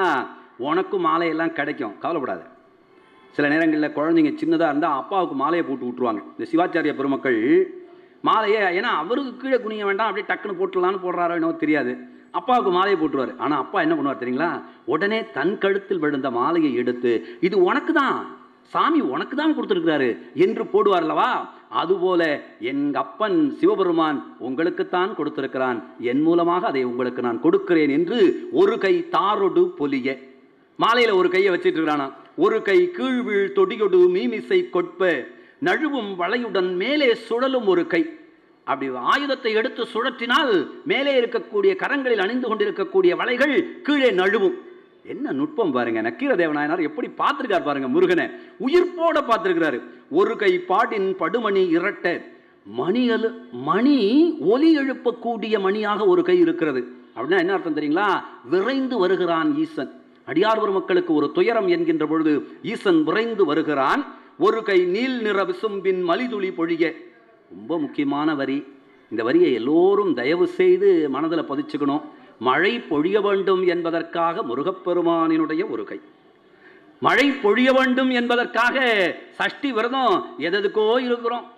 உனக்கும் மாலையெல்லாம் கிடைக்கும். கவலைப்படாத. சில நேரங்களில் குழந்தைங்க சின்னதாக இருந்தால் அப்பாவுக்கு மாலையை போட்டு விட்ருவாங்க இந்த சிவாச்சாரிய பெருமக்கள் மாலையை ஏன்னா அவருக்கு கீழே குனிய வேண்டாம் அப்படியே டக்குன்னு போட்டுடலான்னு போடுறாரோ என்னவோ தெரியாது. அப்பாவுக்கு மாலையை போட்டுருவார். ஆனால் அப்பா என்ன பண்ணுவார் தெரியுங்களா? உடனே தன் கழுத்தில் விழுந்த மாலையை எடுத்து இது உனக்கு தான். சாமி உனக்கு தான் கொடுத்துருக்கிறாரு என்று போடுவார்லவா? அதுபோல எங்க அப்பன் சிவபெருமான் உங்களுக்குத்தான் கொடுத்திருக்கிறான். என் மூலமாக அதை உங்களுக்கு நான் கொடுக்கிறேன் என்று ஒரு கை தாரொடு பொலிய மாலையில ஒரு கையை வச்சிட்டு இருக்கிறானா ஒரு கை கீழ்வீழ் தொடியொடு மீமிசை கொட்ப நழுவும் வளையுடன் மேலே சுழலும் ஒரு கை. அப்படி ஆயுதத்தை எடுத்து சுழற்றினால் மேலே இருக்கக்கூடிய கரங்களில் அணிந்து கொண்டிருக்கக்கூடிய வலைகள் கீழே நழுவும். என்ன நுட்பம் பாருங்க. நக்கீர தேவநாயனார் எப்படி பார்த்துருக்கார் பாருங்க முருகனை. உயிர்ப்போட பார்த்துருக்கிறாரு. ஒரு கை பாடின் படுமணி இரட்ட. மணி எழு மணி ஒலி எழுப்பக்கூடிய மணியாக ஒரு கை இருக்கிறது. அப்படின்னா என்ன அர்த்தம் தெரியுங்களா? விரைந்து வருகிறான் ஈசன். அடியார்வர் மக்களுக்கு ஒரு துயரம் என்கின்ற பொழுது ஈசன் விரைந்து வருகிறான். ஒரு கை நீல் நிற விசும்பின் மலிதுளி பொழிய. ரொம்ப முக்கியமான வரி. இந்த வரியை எல்லோரும் தயவு செய்து மனதில் பதிச்சுக்கணும். மழை பொழிய வேண்டும் என்பதற்காக முருகப்பெருமானினுடைய ஒரு கை. மழை பொழிய வேண்டும் என்பதற்காக சஷ்டி விரதம் எதற்கோ இருக்கிறோம்.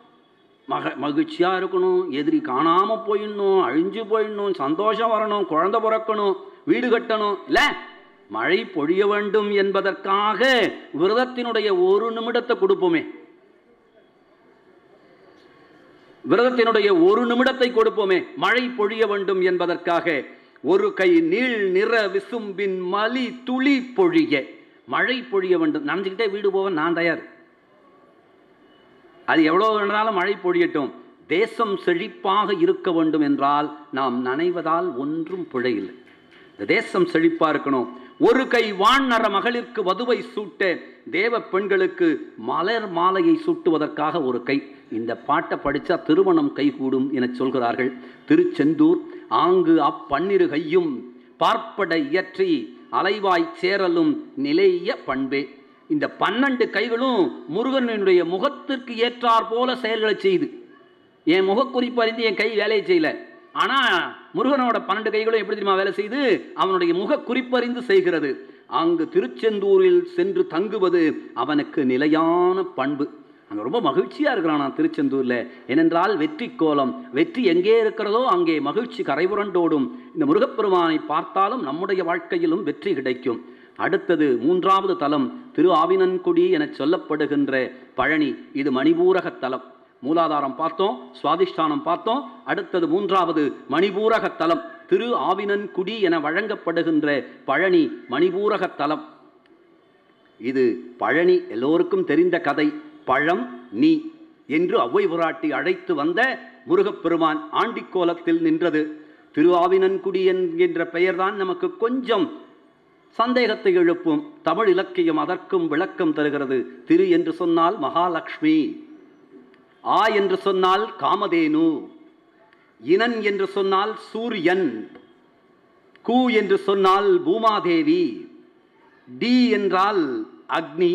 மக மகிழ்ச்சியாக இருக்கணும். எதிரி காணாமல் போயிடணும். அழிஞ்சு போயிடணும். சந்தோஷம் வரணும். குழந்தை பிறக்கணும். வீடு கட்டணும். இல்லை மழை பொழிய வேண்டும் என்பதற்காக விரதத்தினுடைய ஒரு நிமிடத்தை கொடுப்போமே. விரதத்தினுடைய ஒரு நிமிடத்தை கொடுப்போமே. மழை பொழிய வேண்டும் என்பதற்காக ஒரு கை நீள் நிற விசும்பின் மலி துளி பொழிய. மழை பொழிய வேண்டும். நனைஞ்சுக்கிட்டே வீடு போவன் நான் தயார். அது எவ்வளோ வேணாலும் மழை பொழியட்டும். தேசம் செழிப்பாக இருக்க வேண்டும் என்றால் நாம் நனைவதால் ஒன்றும் பிழையில்லை இந்த தேசம் செழிப்பாக இருக்கணும். ஒரு கை வான்நர மகளிருக்கு வதுவை சூட்ட தேவ பெண்களுக்கு மலர் மாலையை சூட்டுவதற்காக ஒரு கை. இந்த பாட்டை படித்தா திருமணம் கைகூடும் என சொல்கிறார்கள். திருச்செந்தூர் ஆங்கு அப்பன்னிரு கையும் பார்ப்பட இயற்றி அலைவாய் சேரலும் நிலைய பண்பே. இந்த பன்னெண்டு கைகளும் முருகனுடைய முகத்திற்கு ஏற்றாற்போல செயல்களை செய்து. என் முகக்குறிப்பு அறிந்து என் கை வேலையை செய்யல. ஆனா முருகனோட பன்னெண்டு கைகளும் எப்படி தெரியுமா வேலை செய்து அவனுடைய முக குறிப்பறிந்து செய்கிறது. அங்கு திருச்செந்தூரில் சென்று தங்குவது அவனுக்கு நிலையான பண்பு. அங்கே ரொம்ப மகிழ்ச்சியாக இருக்கிறான் நான் திருச்செந்தூரில். ஏனென்றால் வெற்றி கோலம். வெற்றி எங்கே இருக்கிறதோ அங்கே மகிழ்ச்சி கரைபுரண்டோடும். இந்த முருகப்பெருமானை பார்த்தாலும் நம்முடைய வாழ்க்கையிலும் வெற்றி கிடைக்கும். அடுத்தது மூன்றாவது தலம் திரு ஆவினன்குடி என சொல்லப்படுகின்ற பழனி. இது மணிபூரக தலம். மூலாதாரம் பார்த்தோம் சுவாதிஷ்டானம் பார்த்தோம். அடுத்தது மூன்றாவது மணிபூரக தலம் திரு ஆவினன்குடி என வழங்கப்படுகின்ற பழனி மணிபூரக தலம் இது பழனி எல்லோருக்கும் தெரிந்த கதை. பழம் நீ என்று அவ்வை புராட்டி அழைத்து வந்த முருகப்பெருமான் ஆண்டிக்கோலத்தில் நின்றது. திருவாவினன்குடி என்கின்ற பெயர்தான் நமக்கு கொஞ்சம் சந்தேகத்தை எழுப்பும். தமிழ் இலக்கியம் அதற்கும் விளக்கம் தருகிறது. திரு என்று சொன்னால் மகாலட்சுமி ஆ என்று சொன்னால் காமதேனு இனன் என்று சொன்னால் சூரியன் கு என்று சொன்னால் பூமாதேவி டி என்றால் அக்னி.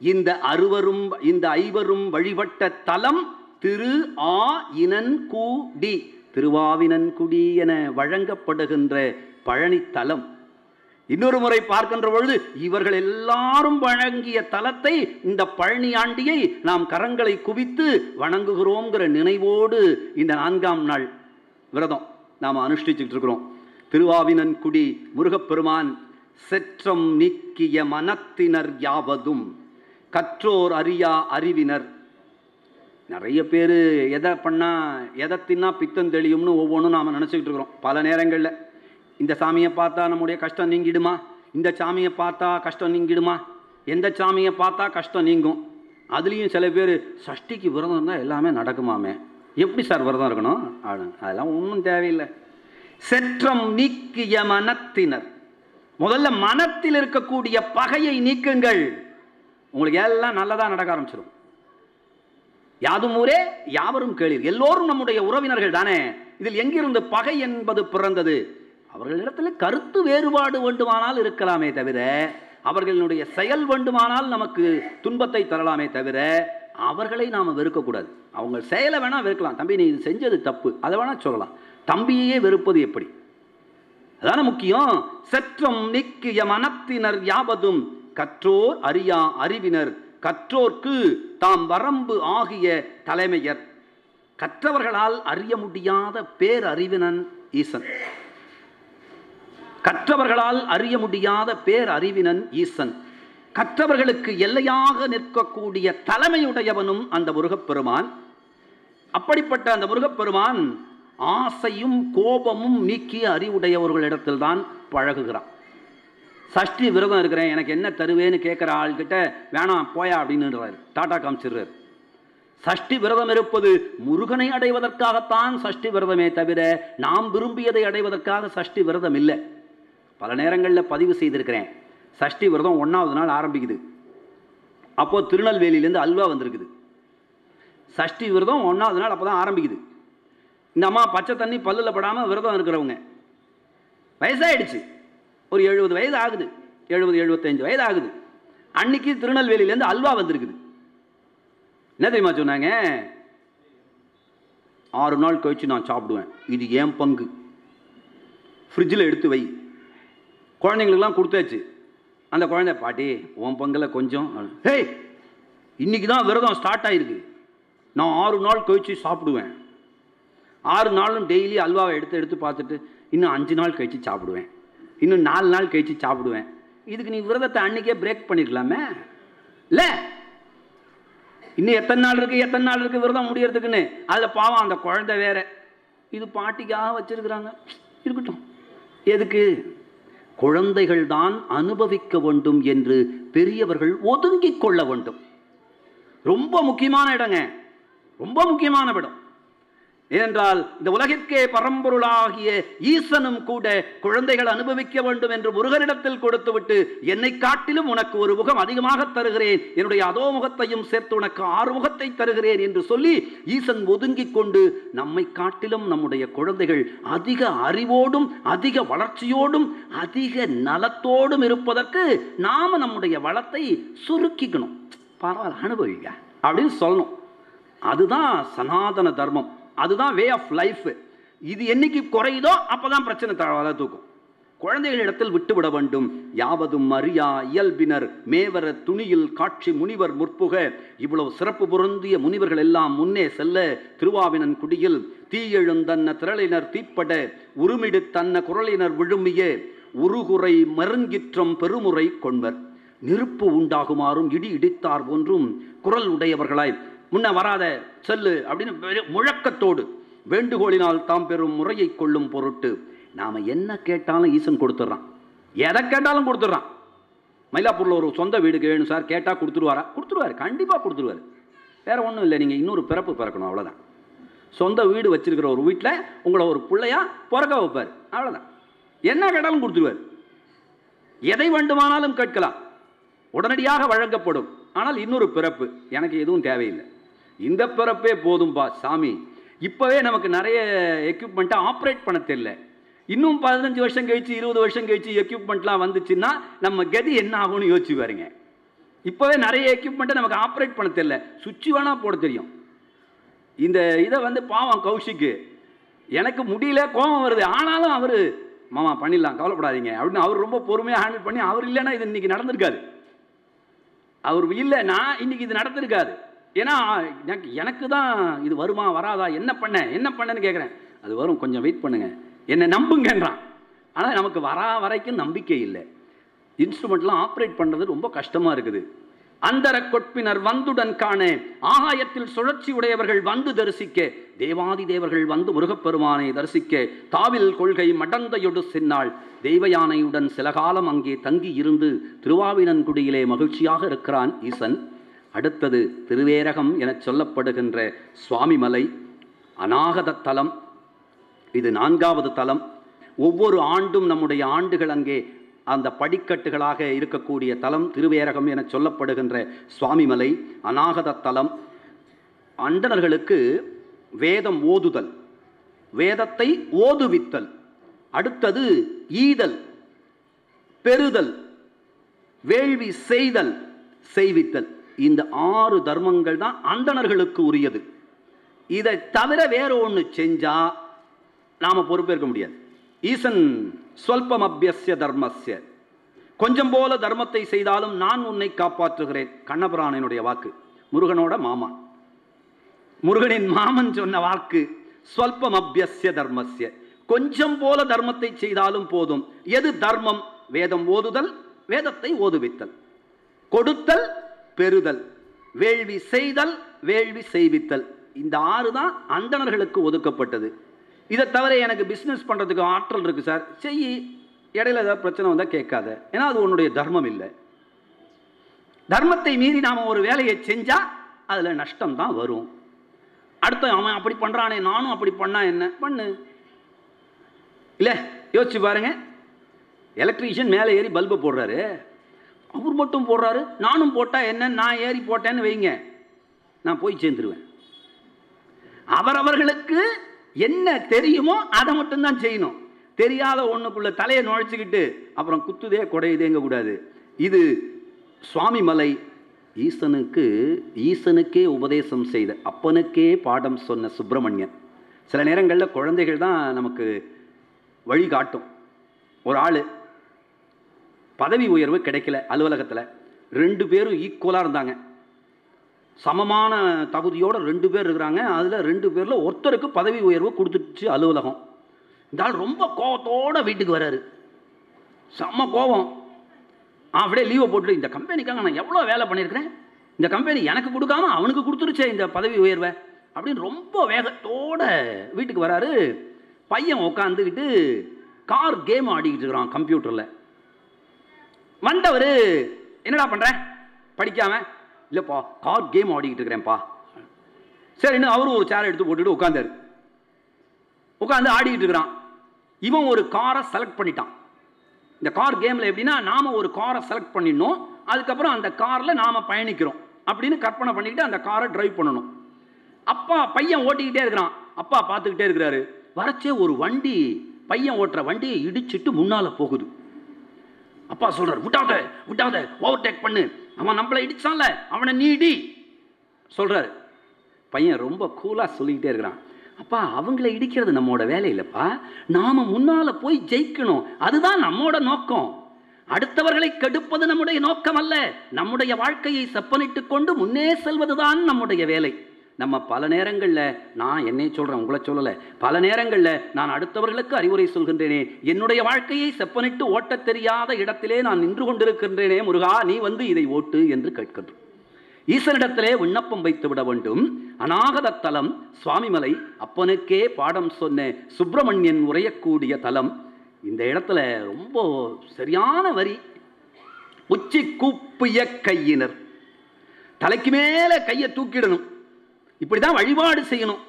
இந்த அறுவரும் இந்த ஐவரும் வழிபட்ட தலம் திரு ஆ இனன் கு டி. திருவாவினன்குடி என வழங்கப்படுகின்ற பழனித்தலம் தலம். இன்னொரு முறை பார்க்கின்ற பொழுது இவர்கள் எல்லாரும் வழங்கிய தலத்தை இந்த பழனி ஆண்டியை நாம் கரங்களை குவித்து வணங்குகிறோங்கிற நினைவோடு இந்த நான்காம் நாள் விரதம் நாம் அனுஷ்டிச்சுட்டு இருக்கிறோம். திருவாவினன்குடி முருகப்பெருமான் செற்றம் நீக்கிய மனத்தினர் யாவதும் கற்றோர் அறியா அறிவினர். நிறைய பேர் எதை பண்ணால் எதை தின்னா பித்தம் தெளியும்னு ஒவ்வொன்றும் நாம் நினச்சிக்கிட்டு இருக்கிறோம். பல நேரங்களில் இந்த சாமியை பார்த்தா நம்முடைய கஷ்டம் நீங்கிடுமா? இந்த சாமியை பார்த்தா கஷ்டம் நீங்கிடுமா? எந்த சாமியை பார்த்தா கஷ்டம் நீங்கும்? அதுலேயும் சில பேர் சஷ்டிக்கு விரதம் இருந்தால் எல்லாமே நடக்குமாமே. எப்படி சார் விரதம் இருக்கணும்? ஆளுங்க அதெல்லாம் ஒன்றும் தேவையில்லை. செற்றம் நீக்கிய மனத்தினர். முதல்ல மனத்தில் இருக்கக்கூடிய பகையை நீக்குங்கள். உங்களுக்கு எல்லாம் நல்லதாக நடக்க ஆரம்பிச்சிடும் யாதும் ஊரே யாவரும் கேளீர். எல்லோரும் நம்முடைய உறவினர்கள் தானே. இதில் எங்கிருந்து பகை என்பது பிறந்தது? அவர்களிடத்தில் கருத்து வேறுபாடு வேண்டுமானால் இருக்கலாமே தவிர அவர்களுடைய செயல் வேண்டுமானால் நமக்கு துன்பத்தை தரலாமே தவிர அவர்களை நாம் வெறுக்கக்கூடாது. அவங்க செயலை வேணால் வெறுக்கலாம். தம்பி நீ இது செஞ்சது தப்பு. அதை வேணால் சொல்லலாம். தம்பியே வெறுப்பது எப்படி? அதான முக்கியம்? செற்றம் நீக்கிய மனத்தினர் யாவதும் கற்றோர் அறியா அறிவினர். கற்றோர்க்கு தாம் வரம்பு ஆகிய தலைமையர். கற்றவர்களால் அறிய முடியாத பேரறிவினன் ஈசன். கற்றவர்களால் அறிய முடியாத பேரறிவினன் ஈசன். கற்றவர்களுக்கு எல்லையாக நிற்கக்கூடிய தலைமையுடையவனும் அந்த முருகப்பெருமான். அப்படிப்பட்ட அந்த முருகப்பெருமான் ஆசையும் கோபமும் நீக்கிய அறிவுடையவர்களிடத்தில் தான் பழகுகிறான். சஷ்டி விரதம் இருக்கிறேன் எனக்கு என்ன தருவேன்னு கேட்குற ஆள்கிட்ட வேணாம் போயா அப்படின்னுறாரு. டாட்டா காமிச்சிடுறாரு. சஷ்டி விரதம் இருப்பது முருகனை அடைவதற்காகத்தான் சஷ்டி விரதமே தவிர நாம் விரும்பியதை அடைவதற்காக சஷ்டி விரதம் இல்லை. பல நேரங்களில் பதிவு செய்திருக்கிறேன். சஷ்டி விரதம் ஒன்றாவது நாள் ஆரம்பிக்குது. அப்போது திருநெல்வேலியிலேருந்து அல்வா வந்திருக்குது. சஷ்டி விரதம் ஒன்றாவது நாள் அப்போ தான் ஆரம்பிக்குது. இந்த அம்மா பச்சை தண்ணி பல்லில் படாமல் விரதம் இருக்கிறவங்க. வயசாயிடுச்சு. ஒரு எழுபது வயது ஆகுது. எழுபது எழுபத்தஞ்சு வயது ஆகுது. அன்னைக்கு திருநெல்வேலியிலேருந்து அல்வா வந்திருக்குது. என்ன தெரியுமா சொன்னாங்க? ஆறு நாள் கழிச்சு நான் சாப்பிடுவேன். இது ஏன் பங்கு? ஃப்ரிட்ஜில் எடுத்து வை. குழந்தைங்களுக்கெல்லாம் கொடுத்தாச்சு. அந்த குழந்தை பாட்டி உன் பங்கில் கொஞ்சம் ஹேய் இன்னைக்கு தான் விரதம் ஸ்டார்ட் ஆகிருக்கு நான் ஆறு நாள் கழித்து சாப்பிடுவேன். ஆறு நாளும் டெய்லி அல்வாவை எடுத்து எடுத்து பார்த்துட்டு இன்னும் அஞ்சு நாள் கழித்து சாப்பிடுவேன். இன்னும் நாலு நாள் கழிச்சு சாப்பிடுவேன். இதுக்கு நீ விரதத்தை அன்னைக்கே பிரேக் பண்ணிருக்கலாமே? இல்லை இன்னும் எத்தனை நாள் இருக்குது எத்தனை நாள் இருக்குது விரதம் முடியறதுக்குன்னு? அதில் பாவம் அந்த குழந்தை வேற. இது பாட்டிக்காக வச்சுருக்குறாங்க. இருக்கட்டும். எதுக்கு? குழந்தைகள் தான் அனுபவிக்க வேண்டும் என்று பெரியவர்கள் ஒதுங்கிக் கொள்ள வேண்டும். ரொம்ப முக்கியமான இடங்க. ரொம்ப முக்கியமான இடம். ஏனென்றால் இந்த உலகிற்கே பரம்பொருளாகிய ஈசனும் கூட குழந்தைகள் அனுபவிக்க வேண்டும் என்று முருகனிடத்தில் கொடுத்துவிட்டு என்னை காட்டிலும் உனக்கு ஒரு முகம் அதிகமாக தருகிறேன். என்னுடைய அதோ முகத்தையும் சேர்த்து உனக்கு ஆறு முகத்தை தருகிறேன் என்று சொல்லி ஈசன் ஒதுங்கிக் கொண்டு நம்மை காட்டிலும் நம்முடைய குழந்தைகள் அதிக அறிவோடும் அதிக வளர்ச்சியோடும் அதிக நலத்தோடும் இருப்பதற்கு நாம நம்முடைய வளத்தை சுருக்கிக்கணும். பரவாயில்ல அனுபவிங்க அப்படின்னு சொல்லணும். அதுதான் சனாதன தர்மம். அதுதான் வே ஆஃப் லைஃப் இது என்னைக்கு குறையுதோ அப்போதான் பிரச்சனை தழவாத தூக்கும். குழந்தைகளிடத்தில் விட்டுவிட வேண்டும். யாவதும் அறியா இயல்பினர். மேவர துணியில் காட்சி முனிவர் முற்புக. இவ்வளவு சிறப்பு பொருந்திய முனிவர்கள் எல்லாம் முன்னே செல்ல. திருவாவினன் குடியில் தீயெழுந்தன்ன திரளினர் தீப்பட. உருமிடு தன்ன குரலினர் விழுமிய. உருகுறை மருங்கிற்றம் பெருமுறை கொண்பர் நெருப்பு உண்டாகுமாறும் இடி இடித்தார் போன்றும் குரல் உடையவர்களாய். முன்ன வராத செல்லு அப்படின்னு முழக்கத்தோடு வேண்டுகோளினால் தாம் பெறும் முறையை கொள்ளும் பொருட்டு நாம் என்ன கேட்டாலும் ஈசன் கொடுத்துட்றான். எதை கேட்டாலும் கொடுத்துட்றான். மயிலாப்பூரில் ஒரு சொந்த வீடு வேணும் சார் கேட்டால் கொடுத்துருவாரா? கொடுத்துருவாரு கண்டிப்பாக கொடுத்துருவாரு. வேறு ஒன்றும் இல்லை நீங்கள் இன்னொரு பிறப்பு பிறக்கணும் அவ்வளோதான் சொந்த வீடு வச்சிருக்கிற ஒரு வீட்டில் உங்களை ஒரு பிள்ளையாக பிறக்க வைப்பார் அவ்வளோதான் என்ன கேட்டாலும் கொடுத்துருவார். எதை வேண்டுமானாலும் கேட்கலாம். உடனடியாக வழங்கப்படும். ஆனால் இன்னொரு பிறப்பு எனக்கு எதுவும் தேவையில்லை. இந்த பிறப்பே போதும்பா சாமி. இப்போவே நமக்கு நிறைய எக்யூப்மெண்ட்டை ஆப்ரேட் பண்ண தெரியல. இன்னும் பதினஞ்சு வருஷம் கழிச்சு இருபது வருஷம் கழிச்சு எக்யூப்மெண்ட்லாம் வந்துச்சுன்னா நம்ம கதி என்ன ஆகும்னு யோசிச்சு பாருங்க. இப்போவே நிறைய எக்யூப்மெண்ட்டை நமக்கு ஆப்ரேட் பண்ண தெரியல. சுவிட்ச் வேணால் போட தெரியும். இந்த இதை வந்து பாவம் கௌஷிக்கு எனக்கு முடியல கோபம் வருது. ஆனாலும் அவர் மாமா பண்ணிடலாம் கவலைப்படாதீங்க. அப்படின்னு அவர் ரொம்ப பொறுமையாக ஹேண்டில் பண்ணி அவர் இல்லைன்னா இது இன்றைக்கி நடந்திருக்காது. அவர் இல்லை நான் இன்னைக்கு இது நடந்திருக்காது. ஏன்னா எனக்கு தான் இது வருமா வராதா என்ன பண்ண என்ன பண்ணேன்னு கேட்குறேன் அது வரும் கொஞ்சம் வெயிட் பண்ணுங்க. என்னை நம்புங்கன்றான். ஆனால் நமக்கு வரா வரைக்கும் நம்பிக்கை இல்லை. இன்ஸ்ட்ருமெண்ட்லாம் ஆப்ரேட் பண்ணுறது ரொம்ப கஷ்டமாக இருக்குது. அந்தர கொட்பினர் வந்துடன் காண ஆகாயத்தில் சுழற்சி உடையவர்கள் வந்து தரிசிக்க தேவாதி தேவர்கள் வந்து முருகப்பெருமானை தரிசிக்க தாவில் கொள்கை மடந்தையொடு சென்னாள் தெய்வயானையுடன் சில காலம் அங்கே தங்கி இருந்து திருவாவினன்குடியிலே மகிழ்ச்சியாக இருக்கிறான் ஈசன். அடுத்தது திருவேரகம் எனச் சொல்லப்படுகின்ற சுவாமிமலை அநாகத தலம் இது நான்காவது தலம். ஒவ்வொரு ஆண்டும் நம்முடைய ஆண்டுகள் அங்கே அந்த படிக்கட்டுகளாக இருக்கக்கூடிய தலம் திருவேரகம் என சொல்லப்படுகின்ற சுவாமிமலை அநாகத தலம் அண்டனர்களுக்கு வேதம் ஓதுதல் வேதத்தை ஓதுவித்தல் அடுத்தது ஈதல் பெறுதல் வேள்வி செய்தல் செய்வித்தல். இந்த ஆறு தர்மங்கள் தான் அந்தணர்களுக்கு உரியது. இதை தவிர வேற ஒன்று செஞ்சால் நாம பொறுப்பேற்க முடியாது. ஈசன் சொல்பம் அபியசிய தர்மஸ்ய. கொஞ்சம் போல தர்மத்தை செய்தாலும் நான் உன்னை காப்பாற்றுகிறேன். கண்ணபிராணனுடைய வாக்கு. முருகனோட மாமா. முருகனின் மாமன் சொன்ன வாக்கு சொல்பம் அபியசிய தர்மஸ்ய. கொஞ்சம் போல தர்மத்தை செய்தாலும் போதும். எது தர்மம்? வேதம் ஓதுதல் வேதத்தை ஓதுவித்தல். கொடுத்தல் பெறுதல். வேள்வி செய்தல் வேள்வி செய்வித்தல். இந்த ஆறு தான் அந்தணர்களுக்கு ஒதுக்கப்பட்டது. இதை தவிர எனக்கு பிஸ்னஸ் பண்ணுறதுக்கு ஆற்றல் இருக்குது சார். செய் இடையில ஏதாவது பிரச்சனை வந்தால் கேட்காத. ஏன்னா அது உன்னுடைய தர்மம் இல்லை. தர்மத்தை மீறி நாம் ஒரு வேலையை செஞ்சால் அதில் நஷ்டம் தான் வரும். அடுத்த அவன் அப்படி பண்ணுறானே நானும் அப்படி பண்ணா என்ன? பண்ணு. இல்லை யோசிச்சு பாருங்க. எலக்ட்ரீஷியன் மேலே ஏறி பல்பை போடுறாரு. அவர் மட்டும் போடுறாரு நானும் போட்டால் என்ன நான் ஏறி போட்டேன்னு வைங்க. நான் போய் சேர்ந்துருவேன். அவரவர்களுக்கு என்ன தெரியுமோ அதை மட்டும்தான் செய்யணும். தெரியாத ஒன்றுக்குள்ள தலையை நுழைச்சிக்கிட்டு அப்புறம் குத்துதே குடையுதேங்க கூடாது. இது சுவாமி மலை. ஈசனுக்கு ஈசனுக்கே உபதேசம் செய்த அப்பனுக்கே பாடம் சொன்ன சுப்பிரமணியன். சில நேரங்களில் குழந்தைகள் தான் நமக்கு வழி காட்டும். ஒரு ஆள் பதவி உயர்வு கிடைக்கல அலுவலகத்தில். ரெண்டு பேரும் ஈக்குவலாக இருந்தாங்க. சமமான தகுதியோடு ரெண்டு பேர் இருக்கிறாங்க. அதில் ரெண்டு பேரில் ஒருத்தருக்கு பதவி உயர்வு கொடுத்துருச்சு அலுவலகம். இந்த ஆள் ரொம்ப கோவத்தோட வீட்டுக்கு வராரு செம்ம கோபம் அப்படியே லீவை போட்டு இந்த கம்பெனிக்காக நான் எவ்வளோ வேலை பண்ணியிருக்கிறேன்? இந்த கம்பெனி எனக்கு கொடுக்காம அவனுக்கு கொடுத்துருச்சே இந்த பதவி உயர்வை. அப்படின்னு ரொம்ப வேகத்தோட வீட்டுக்கு வராரு பையன் உக்காந்துக்கிட்டு கார் கேம் ஆடிக்கிட்டு இருக்கிறான் கம்ப்யூட்டரில் வந்தவர் என்னடா பண்ணுறேன் படிக்காம? இல்லைப்பா கார் கேம் ஆடிக்கிட்டு இருக்கிறேன்ப்பா. சரின்னு அவரும் ஒரு சேர் எடுத்து போட்டுட்டு உட்காந்தாரு உட்காந்து ஆடிக்கிட்டு இருக்கிறான். இவன் ஒரு காரை செலக்ட் பண்ணிட்டான். இந்த கார் கேமில் எப்படின்னா நாம் ஒரு காரை செலக்ட் பண்ணிடணும். அதுக்கப்புறம் அந்த காரில் நாம் பயணிக்கிறோம். அப்படின்னு கற்பனை பண்ணிக்கிட்டு அந்த காரை டிரைவ் பண்ணணும். அப்பா பையன் ஓட்டிக்கிட்டே இருக்கிறான். அப்பா பார்த்துக்கிட்டே இருக்கிறாரு. வரச்சே ஒரு வண்டி பையன் ஓட்டுற வண்டியை இடிச்சிட்டு முன்னால் போகுது. அப்பா சொல்கிறார் விட்டாத விட்டாத ஓவர்டேக் பண்ணு. அவன் நம்மளை இடிச்சான்ல அவனை நீ இடி. பையன் ரொம்ப கூலாக சொல்லிக்கிட்டே இருக்கிறான். அப்பா அவங்கள இடிக்கிறது நம்மோட வேலை இல்லைப்பா. நாம முன்னால் போய் ஜெயிக்கணும். அதுதான் நம்மோட நோக்கம். அடுத்தவர்களை கெடுப்பது நம்முடைய நோக்கம் அல்ல நம்முடைய வாழ்க்கையை செப்பனிட்டு கொண்டு முன்னே செல்வதுதான் நம்முடைய வேலை. நம்ம பல நேரங்களில் நான் என்னை சொல்கிறேன் உங்களை சொல்லலை. பல நேரங்களில் நான் அடுத்தவர்களுக்கு அறிவுரை சொல்கின்றேனே. என்னுடைய வாழ்க்கையை செப்பனிட்டு ஓட்டத் தெரியாத இடத்திலே நான் நின்று கொண்டிருக்கின்றேனே முருகா நீ வந்து இதை ஓட்டு என்று கேட்கின்றோம் ஈசனிடத்திலே விண்ணப்பம் வைத்து விட வேண்டும். அநாகத தலம் சுவாமிமலை அப்பனுக்கே பாடம் சொன்ன சுப்பிரமணியன் உரையக்கூடிய தலம். இந்த இடத்துல ரொம்ப சரியான வரி. உச்சி கூப்பிய கையினர். தலைக்கு மேலே கையை தூக்கிடணும். இப்படிதான் வழிபாடு செய்யணும்.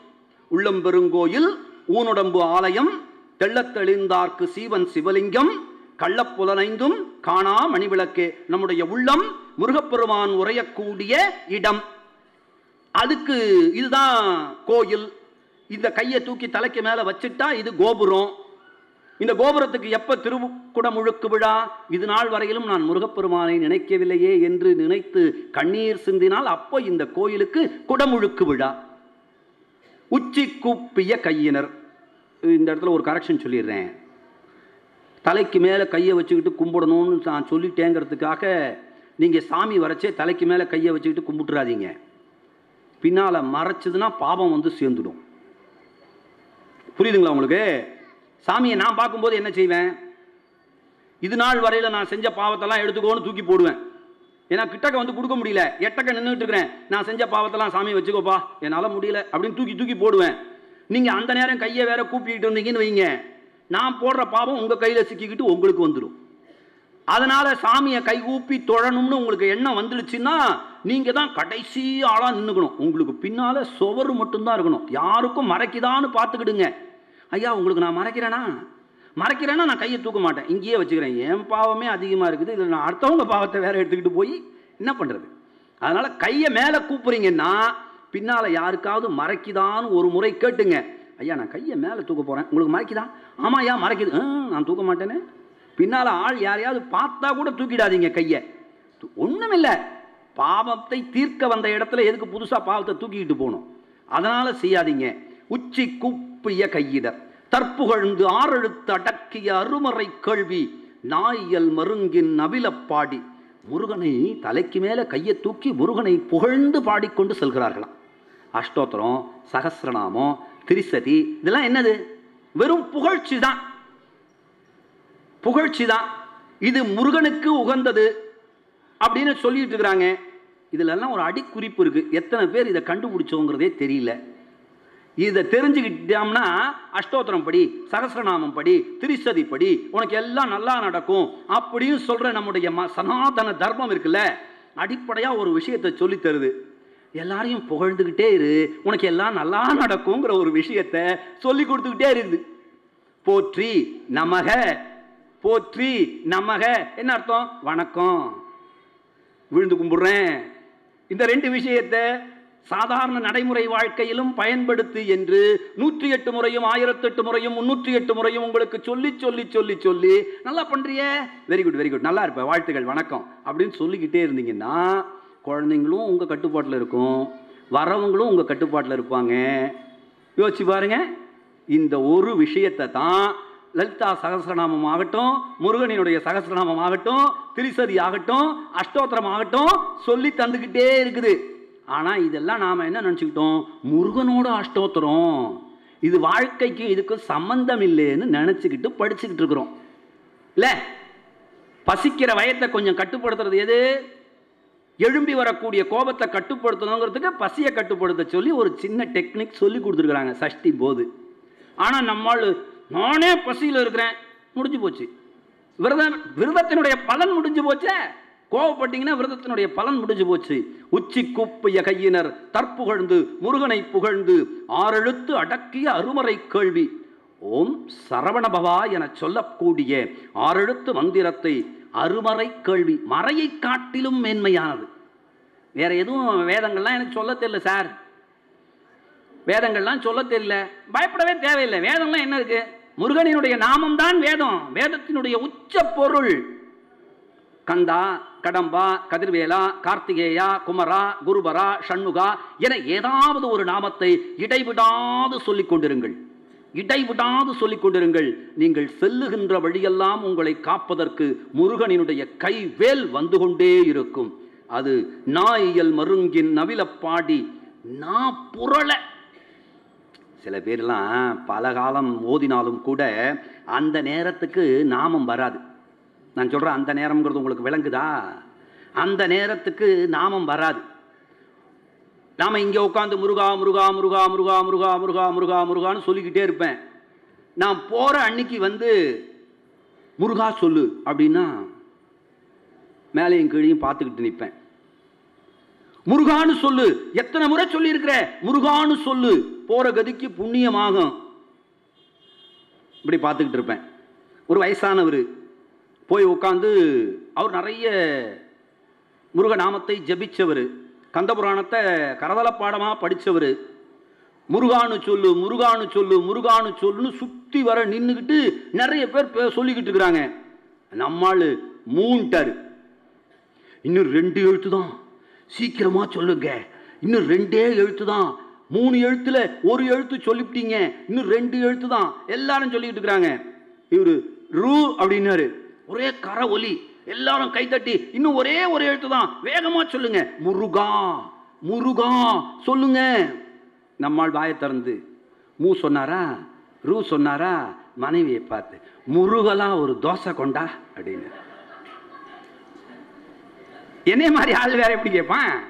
உள்ளம் பெருங்கோயில் ஊனுடம்பு ஆலயம் தெள்ளத்தெளிந்தார்க்கு சீவன் சிவலிங்கம் கள்ளப்புலனைந்தும் காணா மணிவிளக்கு. நம்முடைய உள்ளம் முருகப்பெருமான் உரையக்கூடிய இடம். அதுக்கு இதுதான் கோயில். இந்த கையை தூக்கி தலைக்கு மேல வச்சுட்டா இது கோபுரம். இந்த கோபுரத்துக்கு எப்ப திருக்குடமுழுக்கு விழா? இது நாள் வரையிலும் நான் முருகப்பெருமானை நினைக்கவில்லையே என்று நினைத்து கண்ணீர் சிந்தினால் அப்போ இந்த கோயிலுக்கு குடமுழுக்கு விழா. உச்சி கூப்பிய கையினர். இந்த இடத்துல ஒரு கரெக்ஷன் சொல்லிடுறேன். தலைக்கு மேலே கையை வச்சுக்கிட்டு கும்பிடணும்னு நான் சொல்லிட்டேங்கிறதுக்காக நீங்கள் சாமி வரைச்சே தலைக்கு மேலே கையை வச்சுக்கிட்டு கும்பிட்டுறாதீங்க. பின்னால் மறைச்சதுன்னா பாவம் வந்து சேர்ந்துடும். புரியுதுங்களா உங்களுக்கு? சாமியை நான் பார்க்கும்போது என்ன செய்வேன்? இது நாள் வரையில் நான் செஞ்ச பாவத்தெல்லாம் எடுத்துக்கோன்னு தூக்கி போடுவேன். ஏன்னா கிட்டக்க வந்து கொடுக்க முடியல. எட்டக்க நின்றுட்டு இருக்கிறேன். நான் செஞ்ச பாவத்தெல்லாம் சாமி வச்சுக்கோப்பா. என்னால் முடியல. அப்படின்னு தூக்கி தூக்கி போடுவேன். நீங்கள் அந்த நேரம் கையை வேற கூப்பிட்டு வந்தீங்கன்னு வைங்க. நான் போடுற பாவம் உங்கள் கையில் சிக்கிக்கிட்டு உங்களுக்கு வந்துடும் அதனால் சாமியை கைகூப்பி தொழணும்னு உங்களுக்கு எண்ணம் வந்துடுச்சுன்னா நீங்கள் தான் கடைசி ஆளாக நின்றுக்கணும் உங்களுக்கு பின்னால் சுவரு மட்டும்தான் இருக்கணும். யாருக்கும் மறைக்குதான்னு பார்த்துக்கிடுங்க. ஐயா உங்களுக்கு நான் மறைக்கிறேனா? மறைக்கிறேன்னா நான் கையை தூக்க மாட்டேன். இங்கேயே வச்சுக்கிறேன். என் பாவமே அதிகமாக இருக்குது. இதில் நான் அடுத்தவங்க பாவத்தை வேற எடுத்துக்கிட்டு போய் என்ன பண்ணுறது அதனால் கையை மேலே கூப்பிட்றீங்கன்னா பின்னால் யாருக்காவது மறைக்குதான்னு ஒரு முறை கேட்டுங்க. ஐயா நான் கையை மேலே தூக்க போகிறேன் உங்களுக்கு மறைக்குதா? ஆமாம் ஐயா மறைக்குது. "ஆ, நான் தூக்க மாட்டேனே. பின்னால் ஆள் யாரையாவது பார்த்தா கூட தூக்கிடாதீங்க கையை. ஒன்றுமில்லை பாவத்தை தீர்க்க வந்த இடத்துல எதுக்கு புதுசாக பாவத்தை தூக்கிக்கிட்டு போகணும்? அதனால் செய்யாதீங்க. உச்சி குப்பிய கையிடர் தற்புகழ்ந்து ஆறெழுத்து அடக்கிய அருமறை கேள்வி நாயல் மருங்கின் நவிலப்பாடி முருகனை தலைக்கு மேலே கையை தூக்கி முருகனை புகழ்ந்து பாடிக்கொண்டு செல்கிறார்களாம். அஷ்டோத்திரம் சகசிரநாமம் திரிசதி இதெல்லாம் என்னது? வெறும் புகழ்ச்சி தான். புகழ்ச்சி தான். இது முருகனுக்கு உகந்தது அப்படின்னு சொல்லிட்டு இருக்கிறாங்க. இதுலெல்லாம் ஒரு அடிக்குறிப்பு இருக்கு. எத்தனை பேர் இதை கண்டுபிடிச்சோங்கிறதே தெரியல. இதை தெரிஞ்சுக்கிட்டோம்னா அஷ்டோத்திரம் படி சகசிரநாமம் படி திரிசதி படி உனக்கு எல்லாம் நல்லா நடக்கும் அப்படின்னு சொல்கிற நம்முடைய ம- சனாதன தர்மம் இருக்குல்ல அடிப்படையாக ஒரு விஷயத்தை சொல்லித் தருது. எல்லாரையும் புகழ்ந்துக்கிட்டே இரு உனக்கு எல்லாம் நல்லா நடக்குங்கிற ஒரு விஷயத்தை சொல்லி கொடுத்துக்கிட்டே இருக்குது போற்றி நமக போற்றி நமக. என்ன அர்த்தம்? வணக்கம். விழுந்து கும்பிடுறேன். இந்த ரெண்டு விஷயத்தை சாதாரண நடைமுறை வாழ்க்கையிலும் பயன்படுத்து என்று நூற்றி எட்டு முறையும் ஆயிரத்தெட்டு முறையும் முன்னூற்றி எட்டு முறையும் உங்களுக்கு சொல்லி சொல்லி சொல்லி சொல்லி நல்லா பண்றியே. வெரி குட் வெரி குட் நல்லா இருப்ப. வாழ்த்துக்கள் வணக்கம். அப்படின்னு சொல்லிக்கிட்டே இருந்தீங்கன்னா குழந்தைங்களும் உங்கள் கட்டுப்பாட்டில் இருக்கும். வரவங்களும் உங்கள் கட்டுப்பாட்டில் இருப்பாங்க. யோசிச்சு பாருங்க. இந்த ஒரு விஷயத்தை தான் லலிதா சகசிரநாமம் ஆகட்டும் முருகனினுடைய சகசிரநாமம் ஆகட்டும் திரிசதி ஆகட்டும் அஷ்டோத்திரம் ஆகட்டும் சொல்லி தந்துக்கிட்டே இருக்குது. ஆனால் இதெல்லாம் நாம் என்ன நினச்சிக்கிட்டோம்? முருகனோட அஷ்டோத்திரம். இது வாழ்க்கைக்கு இதுக்கு சம்மந்தம் இல்லைன்னு நினச்சிக்கிட்டு படிச்சுக்கிட்டு இருக்கிறோம். இல்லை? பசிக்கிற வயத்தை கொஞ்சம் கட்டுப்படுத்துறது எது? எழும்பி வரக்கூடிய கோபத்தை கட்டுப்படுத்தணுங்கிறதுக்கு பசியை கட்டுப்படுத்த சொல்லி ஒரு சின்ன டெக்னிக் சொல்லி கொடுத்துருக்குறாங்க சஷ்டி போது. ஆனால் நம்மால் நானே பசியில் இருக்கிறேன். முடிஞ்சு போச்சு. விரதம் விரதத்தினுடைய பலன் முடிஞ்சு போச்சே? கோவப்பட்டீங்கன்னா விரதத்தினுடைய பலன் முடிஞ்சு போச்சு. உச்சி கூப்பிய கையினர் தற்புகழ்ந்து முருகனை புகழ்ந்து ஆறெழுத்து அடக்கிய அருமறை கேள்வி. ஓம் சரவணபவா என சொல்லக்கூடிய ஆறெழுத்து மந்திரத்தை அருமறை கேள்வி. மறையை காட்டிலும் மேன்மையானது. வேற எதுவும் வேதங்கள்லாம் எனக்கு சொல்ல தெரியல சார். வேதங்கள்லாம் சொல்ல தெரியல. பயப்படவே தேவையில்லை. வேதம்லாம் என்ன இருக்கு? முருகனினுடைய நாமம் தான் வேதம். வேதத்தினுடைய உச்ச பொருள். கந்தா கடம்பா கதிர்வேலா கார்த்திகேயா குமரா குருபரா ஷண்முகா என ஏதாவது ஒரு நாமத்தை இடைவிடாது சொல்லிக் கொண்டிருங்கள். இடைவிடாது சொல்லிக் கொண்டிருங்கள். நீங்கள் செல்லுகின்ற வழியெல்லாம் உங்களை காப்பதற்கு முருகனினுடைய கைவேல் வந்து கொண்டே இருக்கும். அது நாயியல் மருங்கின் நவிலப்பாடி நா புரள சில பேர்லாம் பல காலம் ஓதினாலும் கூட அந்த நேரத்துக்கு நாமம் வராது. நான் சொல்கிறேன் அந்த நேரம்ங்கிறது உங்களுக்கு விளங்குதா? அந்த நேரத்துக்கு நாமம் வராது. நாம் இங்கே உட்காந்து முருகா முருகா முருகா முருகா முருகா முருகா முருகா முருகான்னு சொல்லிக்கிட்டே இருப்பேன். நான் போகிற அன்னைக்கு வந்து முருகா சொல்லு அப்படின்னா மேலேயும் கீழையும் பார்த்துக்கிட்டு நிற்பேன். முருகான்னு சொல்லு. எத்தனை முறை சொல்லியிருக்கிற? முருகான்னு சொல்லு. போகிற கதிக்கு புண்ணியமாகும். இப்படி பார்த்துக்கிட்டு இருப்பேன். ஒரு வயசானவர் போய் உட்காந்து அவர் நிறைய முருக நாமத்தை கந்தபுராணத்தை கரதல பாடமாக படித்தவர் முருகானு சொல்லு முருகானு சொல்லு முருகானு சொல்லுன்னு சுற்றி வர நின்றுக்கிட்டு நிறைய பேர் சொல்லிக்கிட்டு இருக்கிறாங்க. நம்மாள் மூன்ட்டாரு இன்னும் ரெண்டு எழுத்து தான் சீக்கிரமாக சொல்லுங்க. இன்னும் ரெண்டே எழுத்து தான் மூணு எழுத்தில் ஒரு எழுத்து சொல்லிவிட்டீங்க. இன்னும் ரெண்டு எழுத்து தான் எல்லாரும் சொல்லிக்கிட்டு இருக்கிறாங்க. இவரு ரூ அப்படின்னாரு. ஒரே கர ஒலி. எல்லாரும் கைத்தட்டி இன்னும் ஒரே ஒரு எழுத்து தான் வேகமாக சொல்லுங்க. முருகா முருகா சொல்லுங்க. நம்மால் வாயை திறந்து. மூ சொன்னாரா? ரூ சொன்னாரா? மனைவியை பார்த்து முருகலாம் ஒரு தோசை கொண்டா? அப்படின்னு. என்னைய மாதிரி ஆள் வேற எப்படி கேட்பான்?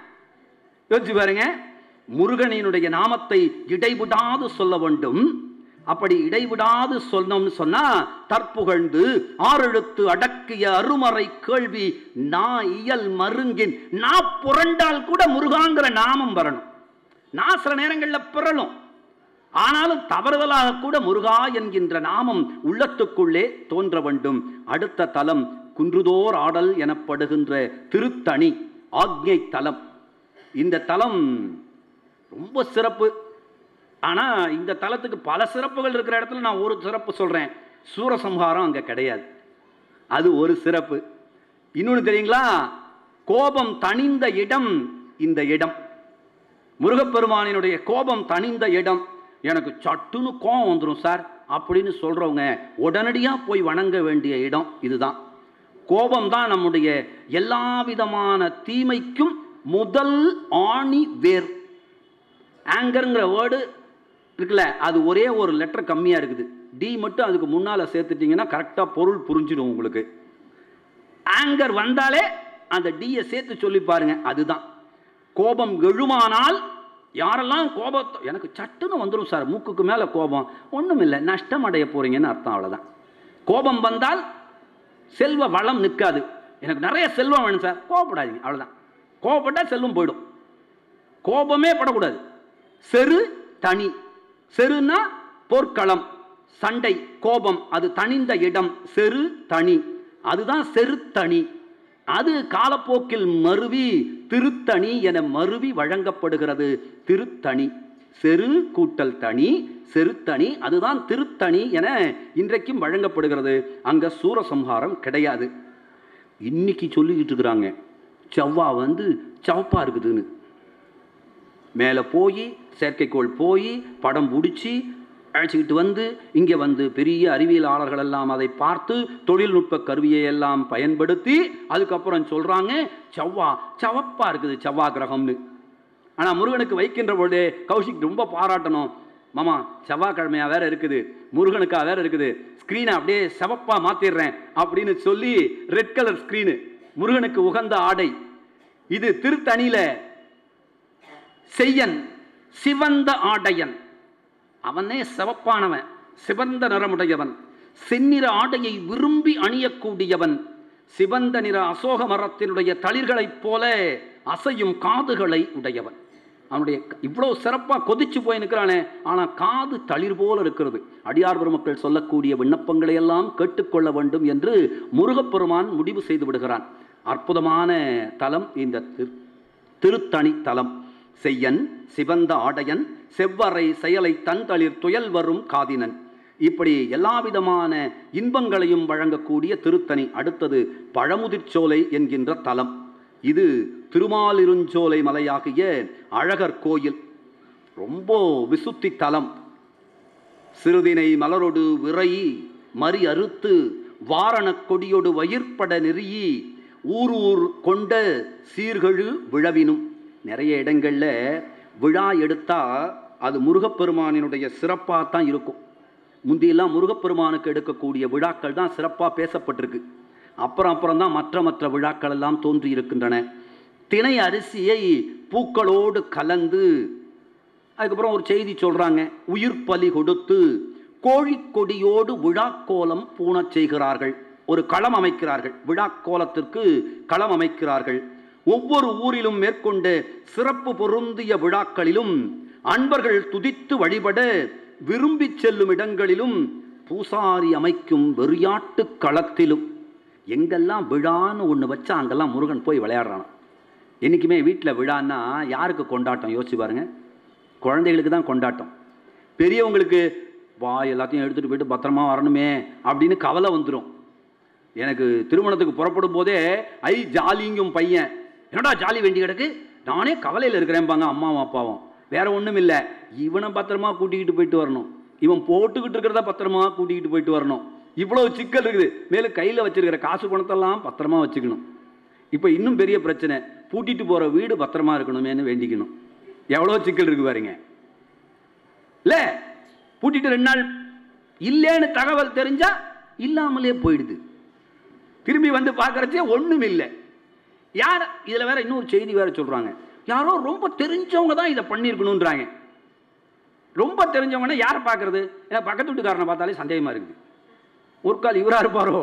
யோசிச்சு பாருங்க. முருகனினுடைய நாமத்தை இடைவிடாது சொல்ல வேண்டும். அப்படி இடைவிடாது சொன்னோம்னு சொன்னா தற்புகழ்ந்து ஆறெழுத்து அடக்கிய அருமறை கேள்வி நா இயல் மருங்கின் நான் புரண்டால் கூட முருகாங்கிற நாமம் வரணும். நான் சில நேரங்களில் பிறலும். ஆனாலும் தவறுதலாக கூட முருகா என்கின்ற நாமம் உள்ளத்துக்குள்ளே தோன்ற வேண்டும். அடுத்த தலம் குன்றுதோர் ஆடல் எனப்படுகின்ற திருத்தணி ஆக்ஞை தலம் இந்த தலம் ரொம்ப சிறப்பு. ஆனால் இந்த தலத்துக்கு பல சிறப்புகள் இருக்கிற இடத்துல நான் ஒரு சிறப்பு சொல்கிறேன் சூரசம்ஹாரம் அங்கே கிடையாது. அது ஒரு சிறப்பு. இன்னொன்று தெரியுங்களா? கோபம் தனிந்த இடம் இந்த இடம். முருகப்பெருமானினுடைய கோபம் தனிந்த இடம். எனக்கு சட்டுன்னு கோபம் வந்துடும் சார். அப்படின்னு சொல்கிறவங்க உடனடியாக போய் வணங்க வேண்டிய இடம் இதுதான். கோபம் தான் நம்முடைய எல்லா விதமான தீமைக்கும் முதல் ஆணி வேர். ஆங்கருங்கிற வேர்டு இருக்குல்ல? அது ஒரே ஒரு லெட்டர் கம்மியாக இருக்குது. டி மட்டும் அதுக்கு முன்னால் சேர்த்துட்டிங்கன்னா கரெக்டாக பொருள் புரிஞ்சிடும் உங்களுக்கு. ஆங்கர் வந்தாலே அந்த டியை சேர்த்து சொல்லி பாருங்க. அதுதான். கோபம் எழுமானால் யாரெல்லாம் கோபத்தை எனக்கு சட்டுன்னு வந்துடும் சார். மூக்குக்கு மேலே கோபம். ஒன்றும் இல்லை. நஷ்டம் அடைய போகிறீங்கன்னு அர்த்தம் அவ்வளோதான் கோபம் வந்தால் செல்வ வளம் நிற்காது. எனக்கு நிறைய செல்வம் வேணும் சார். கோபப்படாதீங்க. அவ்வளோதான் கோபப்பட்டால் செல்வம் போயிடும். கோபமே படக்கூடாது. செரு தனி. செருனா போர்க்களம் சண்டை கோபம் அது தனிந்த இடம் செரு தனி அதுதான் செருத்தனி அது காலப்போக்கில் மருவி திருத்தணி என மருவி வழங்கப்படுகிறது. திருத்தணி. செரு கூட்டல் தனி செருத்தணி அதுதான் திருத்தணி என இன்றைக்கும் வழங்கப்படுகிறது. அங்க சூரசம்ஹாரம் கிடையாது. இன்னைக்கு சொல்லிக்கிட்டு இருக்கிறாங்க. செவ்வா வந்து சவப்பா இருக்குதுன்னு. மேலே போய் செயற்கைக்கோள் போய் படம் பிடிச்சி அழைச்சிக்கிட்டு வந்து இங்கே வந்து பெரிய அறிவியலாளர்கள் எல்லாம் அதை பார்த்து தொழில்நுட்ப கருவியை எல்லாம் பயன்படுத்தி அதுக்கப்புறம் சொல்கிறாங்க செவ்வா செவப்பாக இருக்குது செவ்வா கிரகம்னு. ஆனால் முருகனுக்கு வைக்கின்ற பொழுதே கௌஷிக் ரொம்ப பாராட்டணும். மாமா செவ்வாய்க்கிழமையாக வேற இருக்குது. முருகனுக்காக வேற இருக்குது. ஸ்க்ரீனை அப்படியே செவப்பாக மாற்றிடுறேன் அப்படின்னு சொல்லி ரெட் கலர் ஸ்க்ரீனு முருகனுக்கு உகந்த ஆடை. இது திருத்தணியில செய்யன். சிவந்த ஆடையன். அவனே சிவப்பானவன் சிவந்த நிறமுடையவன். செந்நிற ஆடையை விரும்பி அணியக்கூடியவன். சிவந்த நிற அசோக மரத்தினுடைய தளிர்களைப் போல அசையும் காதுகளை உடையவன். அவனுடைய இவ்வளோ சிறப்பாக கொதிச்சு போய் நிற்கிறானே ஆனால் காது தளிர் போல இருக்கிறது. அடியார் பெருமக்கள் சொல்லக்கூடிய விண்ணப்பங்களை எல்லாம் கேட்டுக்கொள்ள வேண்டும் என்று முருகப்பெருமான் முடிவு செய்து விடுகிறான். அற்புதமான தலம் இந்த திரு திருத்தணி தலம். செய்யன் சிவந்த ஆடையன் செவ்வரை செயலை தந்தளிர் துயல் வரும் காதினன். இப்படி எல்லா விதமான இன்பங்களையும் வழங்கக்கூடிய திருத்தணி அடுத்தது பழமுதிர்ச்சோலை என்கின்ற தலம். இது திருமாலிருஞ்சோலை மலையாகிய அழகர் கோயில். ரொம்ப விசுத்தி தலம். சிறுதினை மலரொடு விரை மறி அறுத்து வாரணக் கொடியொடு வயிற்பட நெறியி ஊர் ஊர் கொண்ட சீர்கழு விழவினும். நிறைய இடங்களில் விழா எடுத்தால் அது முருகப்பெருமானினுடைய சிறப்பாக தான் இருக்கும். முந்தியெல்லாம் முருகப்பெருமானுக்கு எடுக்கக்கூடிய விழாக்கள் தான் சிறப்பாக பேசப்பட்டிருக்கு. அப்புறம் அப்புறம் தான் மற்ற மற்ற விழாக்கள் எல்லாம் தோன்றி இருக்கின்றன. திணை அரிசியை பூக்களோடு கலந்து அதுக்கப்புறம் ஒரு செய்தி சொல்கிறாங்க உயிர் பலி கொடுத்து கோழிக்கொடியோடு விழாக்கோலம் பூணச் செய்கிறார்கள். ஒரு களம் அமைக்கிறார்கள். விழாக்கோலத்திற்கு களம் அமைக்கிறார்கள். ஒவ்வொரு ஊரிலும் மேற்கொண்டு சிறப்பு பொருந்திய விழாக்களிலும் அன்பர்கள் துதித்து வழிபட விரும்பி செல்லும் இடங்களிலும் பூசாரி அமைக்கும் வெறியாட்டு களத்திலும். எங்கெல்லாம் விழான்னு ஒன்று வச்சா அங்கெல்லாம் முருகன் போய் விளையாடுறான் என்றைக்குமே வீட்டில் விழான்னா யாருக்கு கொண்டாட்டம்? யோசிச்சு பாருங்க. குழந்தைகளுக்கு தான் கொண்டாட்டம். பெரியவங்களுக்கு வா எல்லாத்தையும் எடுத்துகிட்டு போயிட்டு பத்திரமா வரணுமே அப்படின்னு கவலை வந்துடும் எனக்கு திருமணத்துக்கு புறப்படும் போதே ஐ ஜாலிங்கும் பையன். என்னடா ஜாலி வேண்டி கிடக்கு? நானே கவலையில் இருக்கிறேன்பாங்க அம்மாவும் அப்பாவும். வேற ஒன்றும் இல்லை இவனை பத்திரமா கூட்டிக்கிட்டு போயிட்டு வரணும். இவன் போட்டுக்கிட்டு இருக்கிறத பத்திரமா கூட்டிக்கிட்டு போயிட்டு வரணும். இவ்வளவு சிக்கல் இருக்குது. மேலும் கையில் வச்சிருக்கிற காசு பணத்தெல்லாம் பத்திரமா வச்சுக்கணும். இப்போ இன்னும் பெரிய பிரச்சனை. பூட்டிட்டு போகிற வீடு பத்திரமா இருக்கணுமேனு வேண்டிக்கணும். எவ்வளோ சிக்கல் இருக்கு பாருங்க. இல்லை பூட்டிட்டு ரெண்டு நாள். இல்லைன்னு தகவல் தெரிஞ்சா இல்லாமலே போயிடுது. திரும்பி வந்து பார்க்குறச்சே ஒன்றும் இல்லை யார் இதில் வேற இன்னொரு செய்தி வேற சொல்கிறாங்க யாரோ ரொம்ப தெரிஞ்சவங்க தான் இதை பண்ணியிருக்கணுன்றாங்க ரொம்ப தெரிஞ்சவங்கன்னா யாரை பார்க்கறது ஏன்னா பக்கத்து வீட்டுக்காரனை பார்த்தாலே சந்தேகமாக இருக்குது. ஒரு கால் இவராக இருப்பாரோ?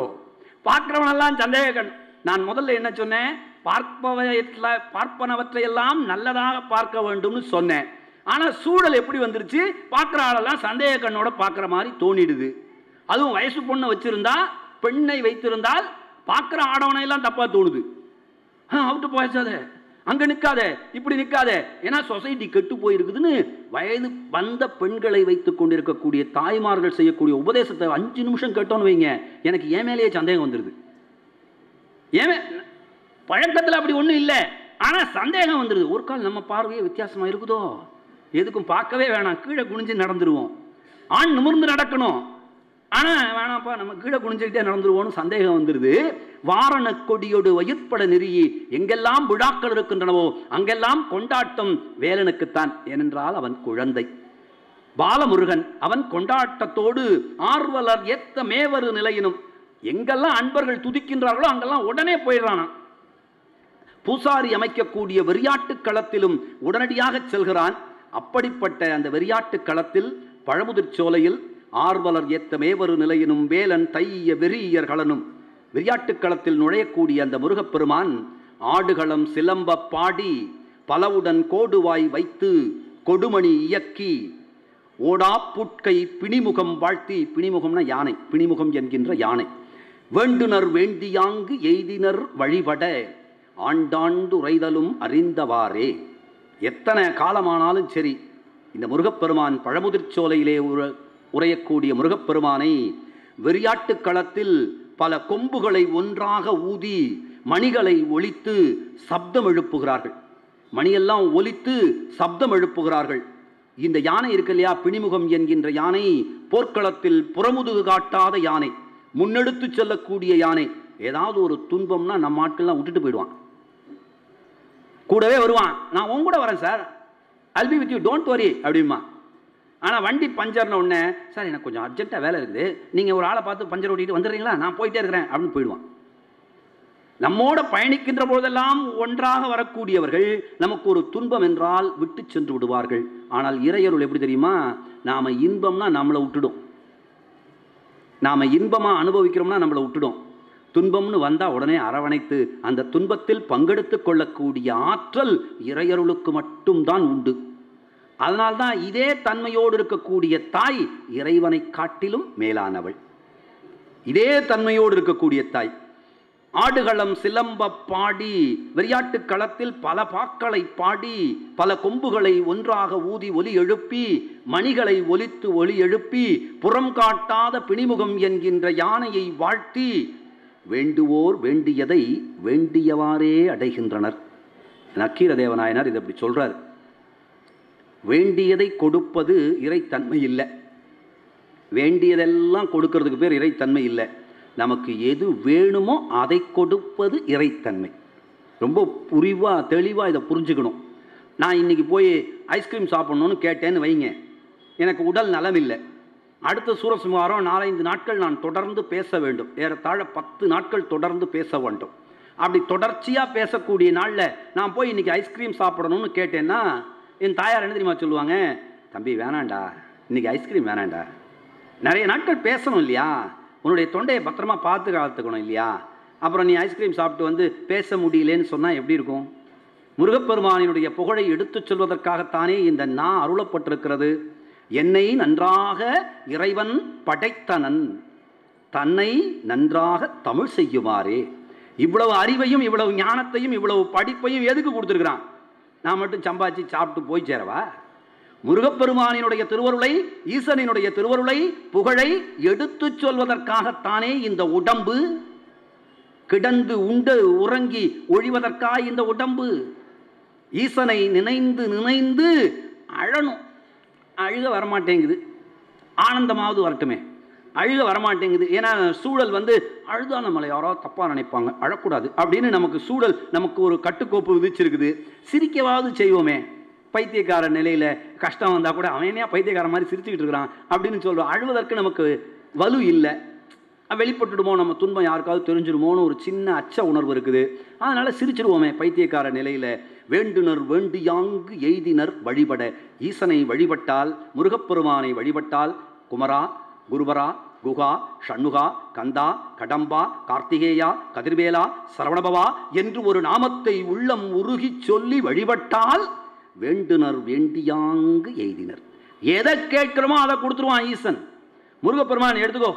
பார்க்குறவனெல்லாம் சந்தேக கண் நான் முதல்ல என்ன சொன்னேன்? பார்ப்பவற்ற பார்ப்பனவற்றையெல்லாம் நல்லதாக பார்க்க வேண்டும்னு சொன்னேன். ஆனால் சூழல் எப்படி வந்துருச்சு? பார்க்குற ஆளெல்லாம் சந்தேக கண்ணோட பார்க்குற மாதிரி தோணிடுது. அதுவும் வயசு பொண்ணை வச்சுருந்தா பெண்ணை வைத்திருந்தால் பார்க்குற ஆடவனையெல்லாம் தப்பாக தோணுது. அவுட்டு போயாச்சாத. அங்கே நிற்காத இப்படி நிற்காத ஏன்னா சொசைட்டி கெட்டு போயிருக்குதுன்னு வயது வந்த பெண்களை வைத்து கொண்டிருக்கக்கூடிய தாய்மார்கள் செய்யக்கூடிய உபதேசத்தை அஞ்சு நிமிஷம் கேட்டோன்னு வைங்க. எனக்கு ஏன் மேலேயே சந்தேகம் வந்துடுது ஏன் பழக்கத்தில் அப்படி ஒன்றும் இல்லை. ஆனால் சந்தேகம் வந்துடுது ஒரு கால் நம்ம பார்வையே வித்தியாசமாக இருக்குதோ? எதுக்கும் பார்க்கவே வேணாம். கீழே குனிஞ்சு நடந்துருவோம். ஆண் நிமிர்ந்து நடக்கணும். ஆனால் வேணாம்ப்பா நம்ம கீழே குனிஞ்சுக்கிட்டே நடந்துருவோம்னு சந்தேகம் வந்துடுது வாரண கொடியோடு வயிற்பட நெறியி எங்கெல்லாம் விழாக்கள் இருக்கின்றனவோ அங்கெல்லாம் கொண்டாட்டம் வேலனுக்குத்தான். ஏனென்றால் அவன் குழந்தை. பாலமுருகன் அவன் கொண்டாட்டத்தோடு ஆர்வலர் ஏத்த மேவரு நிலையினும் எங்கெல்லாம் அன்பர்கள் துதிக்கின்றார்களோ அங்கெல்லாம் உடனே போயிடுறானாம் பூசாரி அமைக்கக்கூடிய வெறியாட்டு களத்திலும் உடனடியாக செல்கிறான். அப்படிப்பட்ட அந்த வெறியாட்டு களத்தில் பழமுதிர் சோலையில் ஆர்வலர் ஏத்த மேவரு நிலையினும் வேலன் தைய வெறியர் களனும். களத்தில் நுழையக்கூடிய அந்த முருகப்பெருமான் ஆடுகளம் சிலம்ப பாடி பலவுடன் கோடுவாய் வைத்து கொடுமணி இயக்கி ஓடா புட்கை பிணிமுகம் வாழ்த்தி. பிணிமுகம்னா யானை பிணிமுகம் என்கின்ற யானை. வேண்டுனர் வேண்டியாங்கு எய்தினர் வழிபட ஆண்டாண்டுரைதலும் அறிந்தவாறே. எத்தனை காலமானாலும் சரி இந்த முருகப்பெருமான் பழமுதிர்ச்சோலையிலே ஒரு உரையக்கூடிய முருகப்பெருமானை வெறியாட்டு களத்தில் பல கொம்புகளை ஒன்றாக ஊதி மணிகளை ஒலித்து சப்தம் எழுப்புகிறார்கள். மணியெல்லாம் ஒலித்து சப்தம் எழுப்புகிறார்கள். இந்த யானை இருக்கு இல்லையா? பிணிமுகம் என்கின்ற யானை போர்க்களத்தில் புறமுதுகு காட்டாத யானை முன்னெடுத்து செல்லக்கூடிய யானை. ஏதாவது ஒரு துன்பம்னா நம்ம ஆட்கள்லாம் விட்டுட்டு போயிடுவான். கூடவே வருவான். நான் உன் கூட வரேன் sir. I'll be with you don't worry அப்படிமா ஆனால் வண்டி பஞ்சர்னு உடனே சார் எனக்கு கொஞ்சம் அர்ஜென்ட்டாக வேலை இருக்குது. நீங்கள் ஒரு ஆளை பார்த்து பஞ்சர் ஓட்டிட்டு வந்துடுறீங்களா? நான் போயிட்டே இருக்கிறேன். அப்படின்னு போயிடுவான். நம்மோட பயணிக்கின்ற போதெல்லாம் ஒன்றாக வரக்கூடியவர்கள் நமக்கு ஒரு துன்பம் என்றால் விட்டு சென்று விடுவார்கள். ஆனால் இறையருள் எப்படி தெரியுமா? நாம் இன்பம்னா நம்மளை விட்டுடும். நாம் இன்பமாக அனுபவிக்கிறோம்னா நம்மளை விட்டுடும். துன்பம்னு வந்தால் உடனே அரவணைத்து அந்த துன்பத்தில் பங்கெடுத்து கொள்ளக்கூடிய ஆற்றல் இறையருளுக்கு மட்டும்தான் உண்டு. அதனால்தான் இதே தன்மையோடு இருக்கக்கூடிய தாய் இறைவனை காட்டிலும் மேலானவள். இதே தன்மையோடு இருக்கக்கூடிய தாய். ஆடுகளம் சிலம்ப பாடி விளையாட்டு களத்தில் பல பாக்களை பாடி பல கொம்புகளை ஒன்றாக ஊதி ஒலி எழுப்பி மணிகளை ஒலித்து ஒலி எழுப்பி புறம் காட்டாத பிணிமுகம் என்கின்ற யானையை வாழ்த்தி வேண்டுவோர் வேண்டியதை வேண்டியவாறே அடைகின்றனர். நக்கீர தேவநாயனார் இதை அப்படி சொல்றார். வேண்டியதை கொடுப்பது இறைத்தன்மை இல்லை. வேண்டியதெல்லாம் கொடுக்கறதுக்கு பேர் இறைத்தன்மை இல்லை. நமக்கு எது வேணுமோ அதை கொடுப்பது இறைத்தன்மை. ரொம்ப புரிவாக தெளிவாக இதை புரிஞ்சுக்கணும். நான் இன்னைக்கு போய் ஐஸ்கிரீம் சாப்பிட்ணுன்னு கேட்டேன்னு வைங்க. எனக்கு உடல் நலம் இல்லை. அடுத்த சூரசுமாரம் நாலஞ்சு நாட்கள் நான் தொடர்ந்து பேச வேண்டும். ஏறத்தாழ பத்து நாட்கள் தொடர்ந்து பேச வேண்டும். அப்படி தொடர்ச்சியாக பேசக்கூடிய நாளில் நான் போய் இன்றைக்கி ஐஸ்கிரீம் சாப்பிடணும்னு கேட்டேன்னா என் தாயார் என்ன தெரியுமா சொல்லுவாங்க? தம்பி வேணாண்டா இன்றைக்கி ஐஸ்கிரீம் வேணாண்டா நிறைய நாட்கள் பேசணும் இல்லையா? உன்னுடைய தொண்டையை பத்திரமா பார்த்து காத்துக்கணும் இல்லையா? அப்புறம் நீ ஐஸ்கிரீம் சாப்பிட்டு வந்து பேச முடியலேன்னு சொன்னால் எப்படி இருக்கும்? முருகப்பெருமானினுடைய புகழை எடுத்துச் சொல்வதற்காகத்தானே இந்த நா அருளப்பட்டிருக்கிறது. என்னை நன்றாக இறைவன் படைத்தனன். தன்னை நன்றாக தமிழ் செய்யுமாறே. இவ்வளவு அறிவையும் இவ்வளவு ஞானத்தையும் இவ்வளவு படிப்பையும் எதுக்கு கொடுத்துருக்குறான்? நான் மட்டும் சம்பாதிச்சு சாப்பிட்டு போய் சேரவா? முருகப்பெருமானினுடைய திருவருளை ஈசனினுடைய திருவருளை புகழை எடுத்துச் சொல்வதற்காகத்தானே இந்த உடம்பு? கிடந்து உண்டு உறங்கி ஒழிவதற்காக இந்த உடம்பு? ஈசனை நினைந்து நினைந்து அழணும். அழுக வரமாட்டேங்குது. ஆனந்தமாவது வரட்டுமே. அழுக வரமாட்டேங்குது. ஏன்னா சூழல் வந்து அழுதா நம்மளை யாராவது தப்பாக நினைப்பாங்க. அழக்கூடாது. அப்படின்னு நமக்கு சூழல் நமக்கு ஒரு கட்டுக்கோப்பு விதிச்சிருக்குது. சிரிக்கவாவது செய்வோமே. பைத்தியக்கார நிலையில் கஷ்டம் வந்தால் கூட அவன் ஏன் பைத்தியக்கார மாதிரி சிரிச்சுக்கிட்டு இருக்கிறான் அப்படின்னு சொல்கிறோம் அழுவதற்கு நமக்கு வலு இல்லை. வெளிப்பட்டுடுமோ நம்ம துன்பம் யாருக்காவது தெரிஞ்சிடுமோன்னு ஒரு சின்ன அச்ச உணர்வு இருக்குது. அதனால் சிரிச்சிடுவோமே பைத்தியக்கார நிலையில். வேண்டுனர் வேண்டியாங்கு எய்தினர் வழிபட. ஈசனை வழிபட்டால் முருகப்பெருமானை வழிபட்டால் குமரா குருவரா குகா ஷண்முகா கந்தா கடம்பா கார்த்திகேயா கதிர்வேலா சரவணபவா என்று ஒரு நாமத்தை உள்ளம் உருகி சொல்லி வழிபட்டால் வேண்டுனர் வேண்டியாங்கு எய்தினர். எதை கேட்கிறோமோ அதை கொடுத்துருவான் ஈசன். முருகப்பெருமான் எடுத்துக்கோ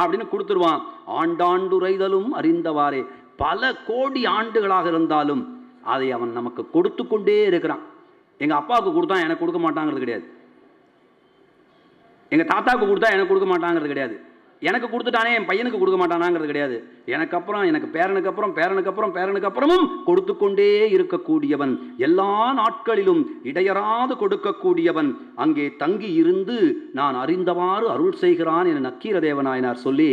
அப்படின்னு கொடுத்துருவான். ஆண்டாண்டுரைதலும் அறிந்தவாறே. பல கோடி ஆண்டுகளாக இருந்தாலும் அதை அவன் நமக்கு கொடுத்து கொண்டே இருக்கிறான். எங்க அப்பாவுக்கு கொடுத்தான் எனக்கு கொடுக்க மாட்டாங்கிறது கிடையாது. எங்க தாத்தாவுக்கு கொடுத்தா எனக்கு கொடுக்க மாட்டாங்கிறது கிடையாது. எனக்கு கொடுத்துட்டானே என் பையனுக்கு கொடுக்க மாட்டானாங்கிறது கிடையாது. எனக்கு அப்புறம் எனக்கு பேரனுக்கு அப்புறம் பேரனுக்கு அப்புறம் பேரனுக்கு அப்புறமும் கொடுத்து கொண்டே இருக்கக்கூடியவன். எல்லா நாட்களிலும் இடையறாது கொடுக்கக்கூடியவன். அங்கே தங்கி இருந்து நான் அறிந்தவாறு அருள் செய்கிறான் என நக்கீர தேவநாயனார் சொல்லி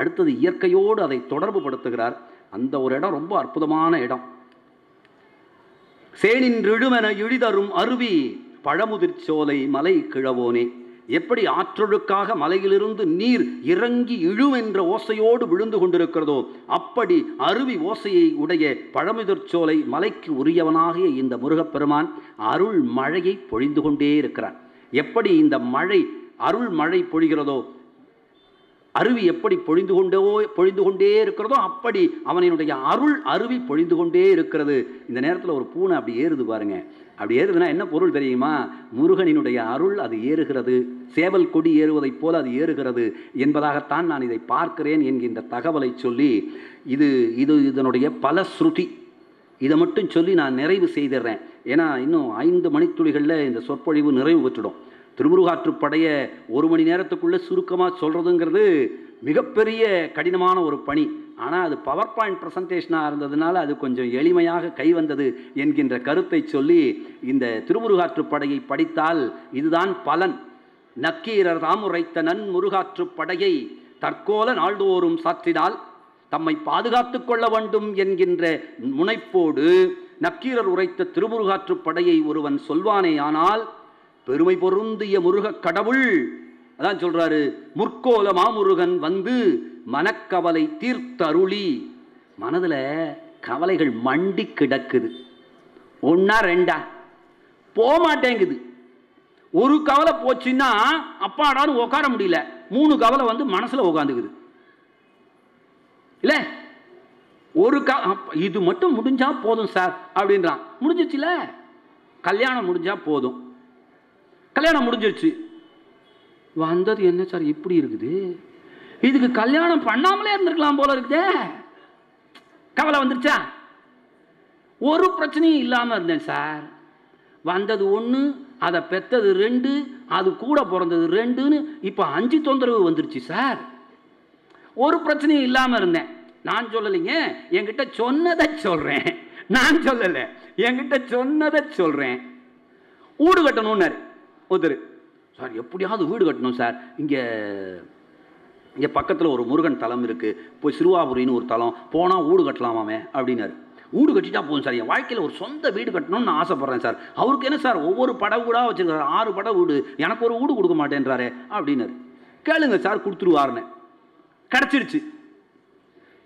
அடுத்தது இயற்கையோடு அதை தொடர்பு படுத்துகிறார். அந்த ஒரு இடம் ரொம்ப அற்புதமான இடம். சேனின்றிழுமென இழிதரும் அருவி பழமுதிர்ச்சோலை மலை கிழவோனே. எப்படி ஆற்றொழுக்காக மலையிலிருந்து நீர் இறங்கி இழும் என்ற ஓசையோடு விழுந்து கொண்டிருக்கிறதோ அப்படி அருவி ஓசையை உடைய பழமுதிர்ச்சோலை மலைக்கு உரியவனாகிய இந்த முருகப்பெருமான் அருள் மழையை பொழிந்து கொண்டே இருக்கிறான் எப்படி இந்த மழை அருள் மழை பொழிகிறதோ அருவி எப்படி பொழிந்து கொண்டோ பொழிந்து கொண்டே இருக்கிறதோ அப்படி அவனினுடைய அருள் அருவி பொழிந்து கொண்டே இருக்கிறது. இந்த நேரத்தில் ஒரு பூனை அப்படி ஏறுது பாருங்க. அப்படி ஏறுதுன்னா என்ன பொருள் தெரியுமா? முருகனினுடைய அருள் அது ஏறுகிறது. சேவல் கொடி ஏறுவதைப் போல அது ஏறுகிறது என்பதாகத்தான் நான் இதை பார்க்கிறேன் என்கின்ற தகவலை சொல்லி இது இது இதனுடைய பல ஸ்ருதி. இதை மட்டும் சொல்லி நான் நிறைவு செய்திடுறேன். ஏன்னா இன்னும் ஐந்து மணித்துளிகளில் இந்த சொற்பொழிவு நிறைவு பெற்றுடும். திருமுருகாற்றுப்படைய ஒரு மணி நேரத்துக்குள்ளே சுருக்கமாக சொல்கிறதுங்கிறது மிகப்பெரிய கடினமான ஒரு பணி. ஆனால் அது பவர் பாயிண்ட் ப்ரெசன்டேஷனாக இருந்ததுனால அது கொஞ்சம் எளிமையாக கை வந்தது என்கின்ற கருத்தை சொல்லி இந்த திருமுருகாற்றுப்படையை படித்தால் இதுதான் பலன். நக்கீரர் தாம் உரைத்த நன் முருகாற்றுப்படையை தற்கோல நாள்தோறும் சாற்றினால் தம்மை பாதுகாத்து கொள்ள வேண்டும் என்கின்ற முனைப்போடு நக்கீரர் உரைத்த திருமுருகாற்றுப்படையை படையை ஒருவன் சொல்வானேயானால் பெருமை பொருந்திய முருகக் கடவுள். அதான் சொல்றாரு முற்கோல மாமுருகன் வந்து மனக்கவலை தீர்த்தருளி. மனதில் கவலைகள் மண்டி கிடக்குது. ஒன்னா ரெண்டா? போக மாட்டேங்குது ஒரு கவலை போச்சுன்னா அப்பாடான்னு உட்கார முடியல. மூணு கவலை வந்து மனசில் உட்காந்துக்குது இல்லை? ஒரு க இது மட்டும் முடிஞ்சால் போதும் சார் அப்படின்றான். முடிஞ்சிச்சுல கல்யாணம் முடிஞ்சால் போதும். கல்யாணம் முடிஞ்சிருச்சு. வந்தது என்ன சார்? இப்படி இருக்குது. இதுக்கு கல்யாணம் பண்ணாமலே இருந்திருக்கலாம் போல இருக்குதே. கவலை வந்துருச்சா? ஒரு பிரச்சனையும் இல்லாமல் இருந்தேன் சார். வந்தது ஒன்று அதை பெத்தது ரெண்டு அது கூட பிறந்தது ரெண்டுன்னு இப்போ அஞ்சு தொந்தரவு வந்துருச்சு சார். ஒரு பிரச்சனையும் இல்லாமல் இருந்தேன். நான் சொல்லலைங்க என்கிட்ட சொன்னதை சொல்கிறேன் நான் சொல்லலை என்கிட்ட சொன்னதை சொல்கிறேன் வீடு கட்டணும்னாரு. ஒருத்தர் சார் எப்படியாவது வீடு கட்டணும் சார். இங்கே இங்கே பக்கத்தில் ஒரு முருகன் தலம் இருக்குது போய் சிறுவாபுரின்னு ஒரு தலம். போனால் வீடு கட்டலாமாமே? அப்படின்னாரு. வீடு கட்டிட்டா போதும் சார். என் வாழ்க்கையில் ஒரு சொந்த வீடு கட்டணும்னு நான் ஆசைப்பட்றேன் சார். அவருக்கு என்ன சார்? ஒவ்வொரு படம் கூட வச்சுருக்காரு. ஆறு படம் வீடு. எனக்கு ஒரு வீடு கொடுக்க மாட்டேன்றாரே அப்படின்னாரு. கேளுங்க சார் கொடுத்துருவாருன்னு. கிடச்சிருச்சு.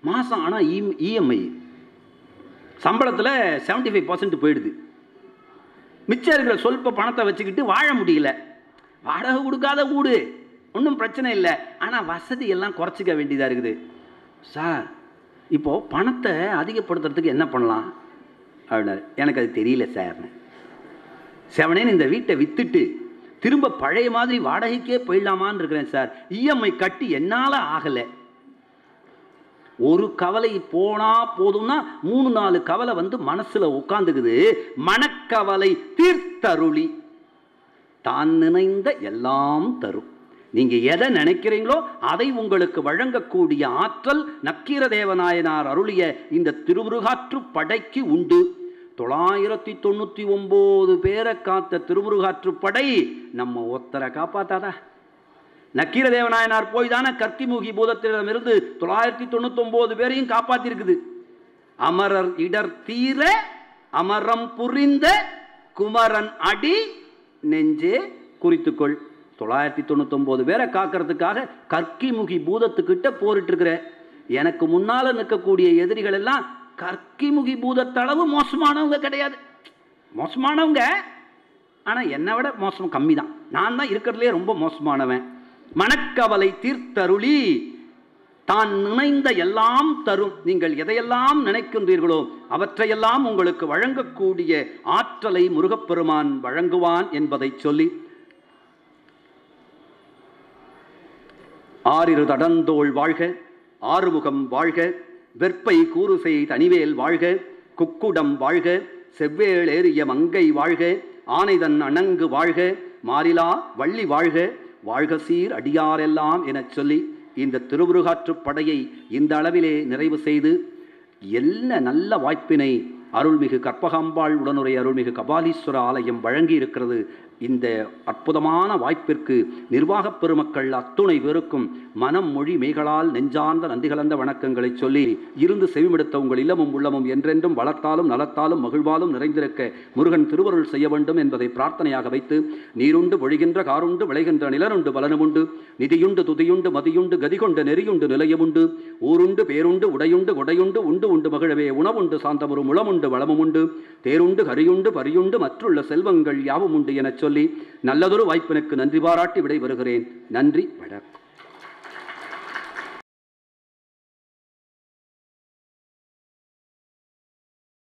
மாதம் ஆனால் இஎம்ஐ சம்பளத்தில் செவன்ட்டி ஃபைவ் பர்சன்ட் போயிடுது. மிச்சம் இருக்கிற சொல்ப பணத்தை வச்சுக்கிட்டு வாழ முடியல. வாடகை கொடுக்காத வீடு. ஒன்றும் பிரச்சனை இல்லை. ஆனால் வசதி எல்லாம் குறைச்சிக்க வேண்டியதாக இருக்குது. சார் இப்போது பணத்தை அதிகப்படுத்துறதுக்கு என்ன பண்ணலாம்? அப்படின்னாரு. எனக்கு அது தெரியல சார்னு செவனேன்னு இந்த வீட்டை விற்றுட்டு திரும்ப பழைய மாதிரி வாடகைக்கே போயிடலாமான்னு இருக்கிறேன் சார். இஎம்ஐ கட்டி என்னால் ஆகலை. ஒரு கவலை போனா போதும்னா மூணு நாலு கவலை வந்து மனசுல உட்காந்துக்குது மனக்கவலை தீர்த்தருளி. தான் நினைந்த எல்லாம் தரும். நீங்க எதை நினைக்கிறீங்களோ அதை உங்களுக்கு வழங்கக்கூடிய ஆற்றல் நக்கீர தேவநாயனார் அருளிய இந்த திருமுருகாற்று படைக்கு உண்டு. தொள்ளாயிரத்தி தொண்ணூற்றி ஒம்பது பேரை காத்த திருமுருகாற்று படை நம்ம ஒத்தரை காப்பாத்தாதா? நக்கீர தேவநாயனார் போய் தானே கர்த்திமுகி பூதத்திடமிருந்து தொள்ளாயிரத்தி தொண்ணூத்தொம்போது பேரையும் காப்பாத்திருக்குது. அமரர் இடர் தீர அமரம் புரிந்த குமரன் அடி நெஞ்சே குறித்துக்கொள். தொள்ளாயிரத்தி தொண்ணூத்தொம்போது பேரை காக்கிறதுக்காக கர்க்கிமுகி பூதத்துக்கிட்ட போரிட்டு இருக்கிற எனக்கு முன்னால நிற்கக்கூடிய எதிரிகள் எல்லாம் கர்க்கிமுகி பூதத்தளவு மோசமானவங்க கிடையாது. மோசமானவங்க. ஆனால் என்னை விட மோசம் கம்மி தான் நான் தான் இருக்கிறதுலே ரொம்ப மோசமானவன். மனக்கவலை தீர்த்தருளி தான் நினைந்த எல்லாம் தரும். நீங்கள் எதையெல்லாம் நினைக்கின்றீர்களோ அவற்றையெல்லாம் உங்களுக்கு வழங்கக்கூடிய ஆற்றலை முருகப்பெருமான் வழங்குவான் என்பதை சொல்லி ஆறிரு தடந்தோள் வாழ்க ஆறுமுகம் வாழ்க வெற்பை கூறுசை தனிவேல் வாழ்க குக்குடம் வாழ்க செவ்வேள் ஏறிய மங்கை வாழ்க ஆனைதன் அணங்கு வாழ்க மாறிலா வள்ளி வாழ்க வாழ்க சீர் அடியாரெல்லாம் எனச் சொல்லி இந்த திருவுருகாற்றுப் படையை இந்த அளவிலே நிறைவு செய்து என்ன நல்ல வாய்ப்பினை அருள்மிகு கற்பகாம்பாள் உடனுரை அருள்மிகு கபாலீஸ்வர ஆலயம் வழங்கி இருக்கிறது இந்த அற்புதமான வாய்ப்பிற்கு நிர்வாகப் பெருமக்கள் அத்துணை பேருக்கும் மனம் மொழி மெய்களால் நெஞ்சார்ந்த நந்தி கலந்த வணக்கங்களை சொல்லி இருந்து செவிமெடுத்த உங்கள் இல்லமும் உள்ளமும் என்றென்றும் வளத்தாலும் நலத்தாலும் மகிழ்வாலும் நிறைந்திருக்க முருகன் திருவருள் செய்ய வேண்டும் என்பதை பிரார்த்தனையாக வைத்து நீருண்டு பொழிகின்ற காருண்டு விளைகின்ற நிலனுண்டு பலனுமுண்டு நிதியுண்டு துதியுண்டு மதியுண்டு கதிகொண்டு நெறியுண்டு நிலையமுண்டு ஊருண்டு பேருண்டு உடையுண்டு கொடையுண்டு உண்டு உண்டு மகிழவே உணவுண்டு சாந்தமுறு முளமுண்டு வளமும் உண்டு தேருண்டு கரியுண்டு பரியுண்டு மற்றுள்ள செல்வங்கள் யாவும் உண்டு எனச் சொல்லி நல்லதொரு வாய்ப்பினுக்கு நன்றி பாராட்டி விடை வருகிறேன் நன்றி வணக்கம்.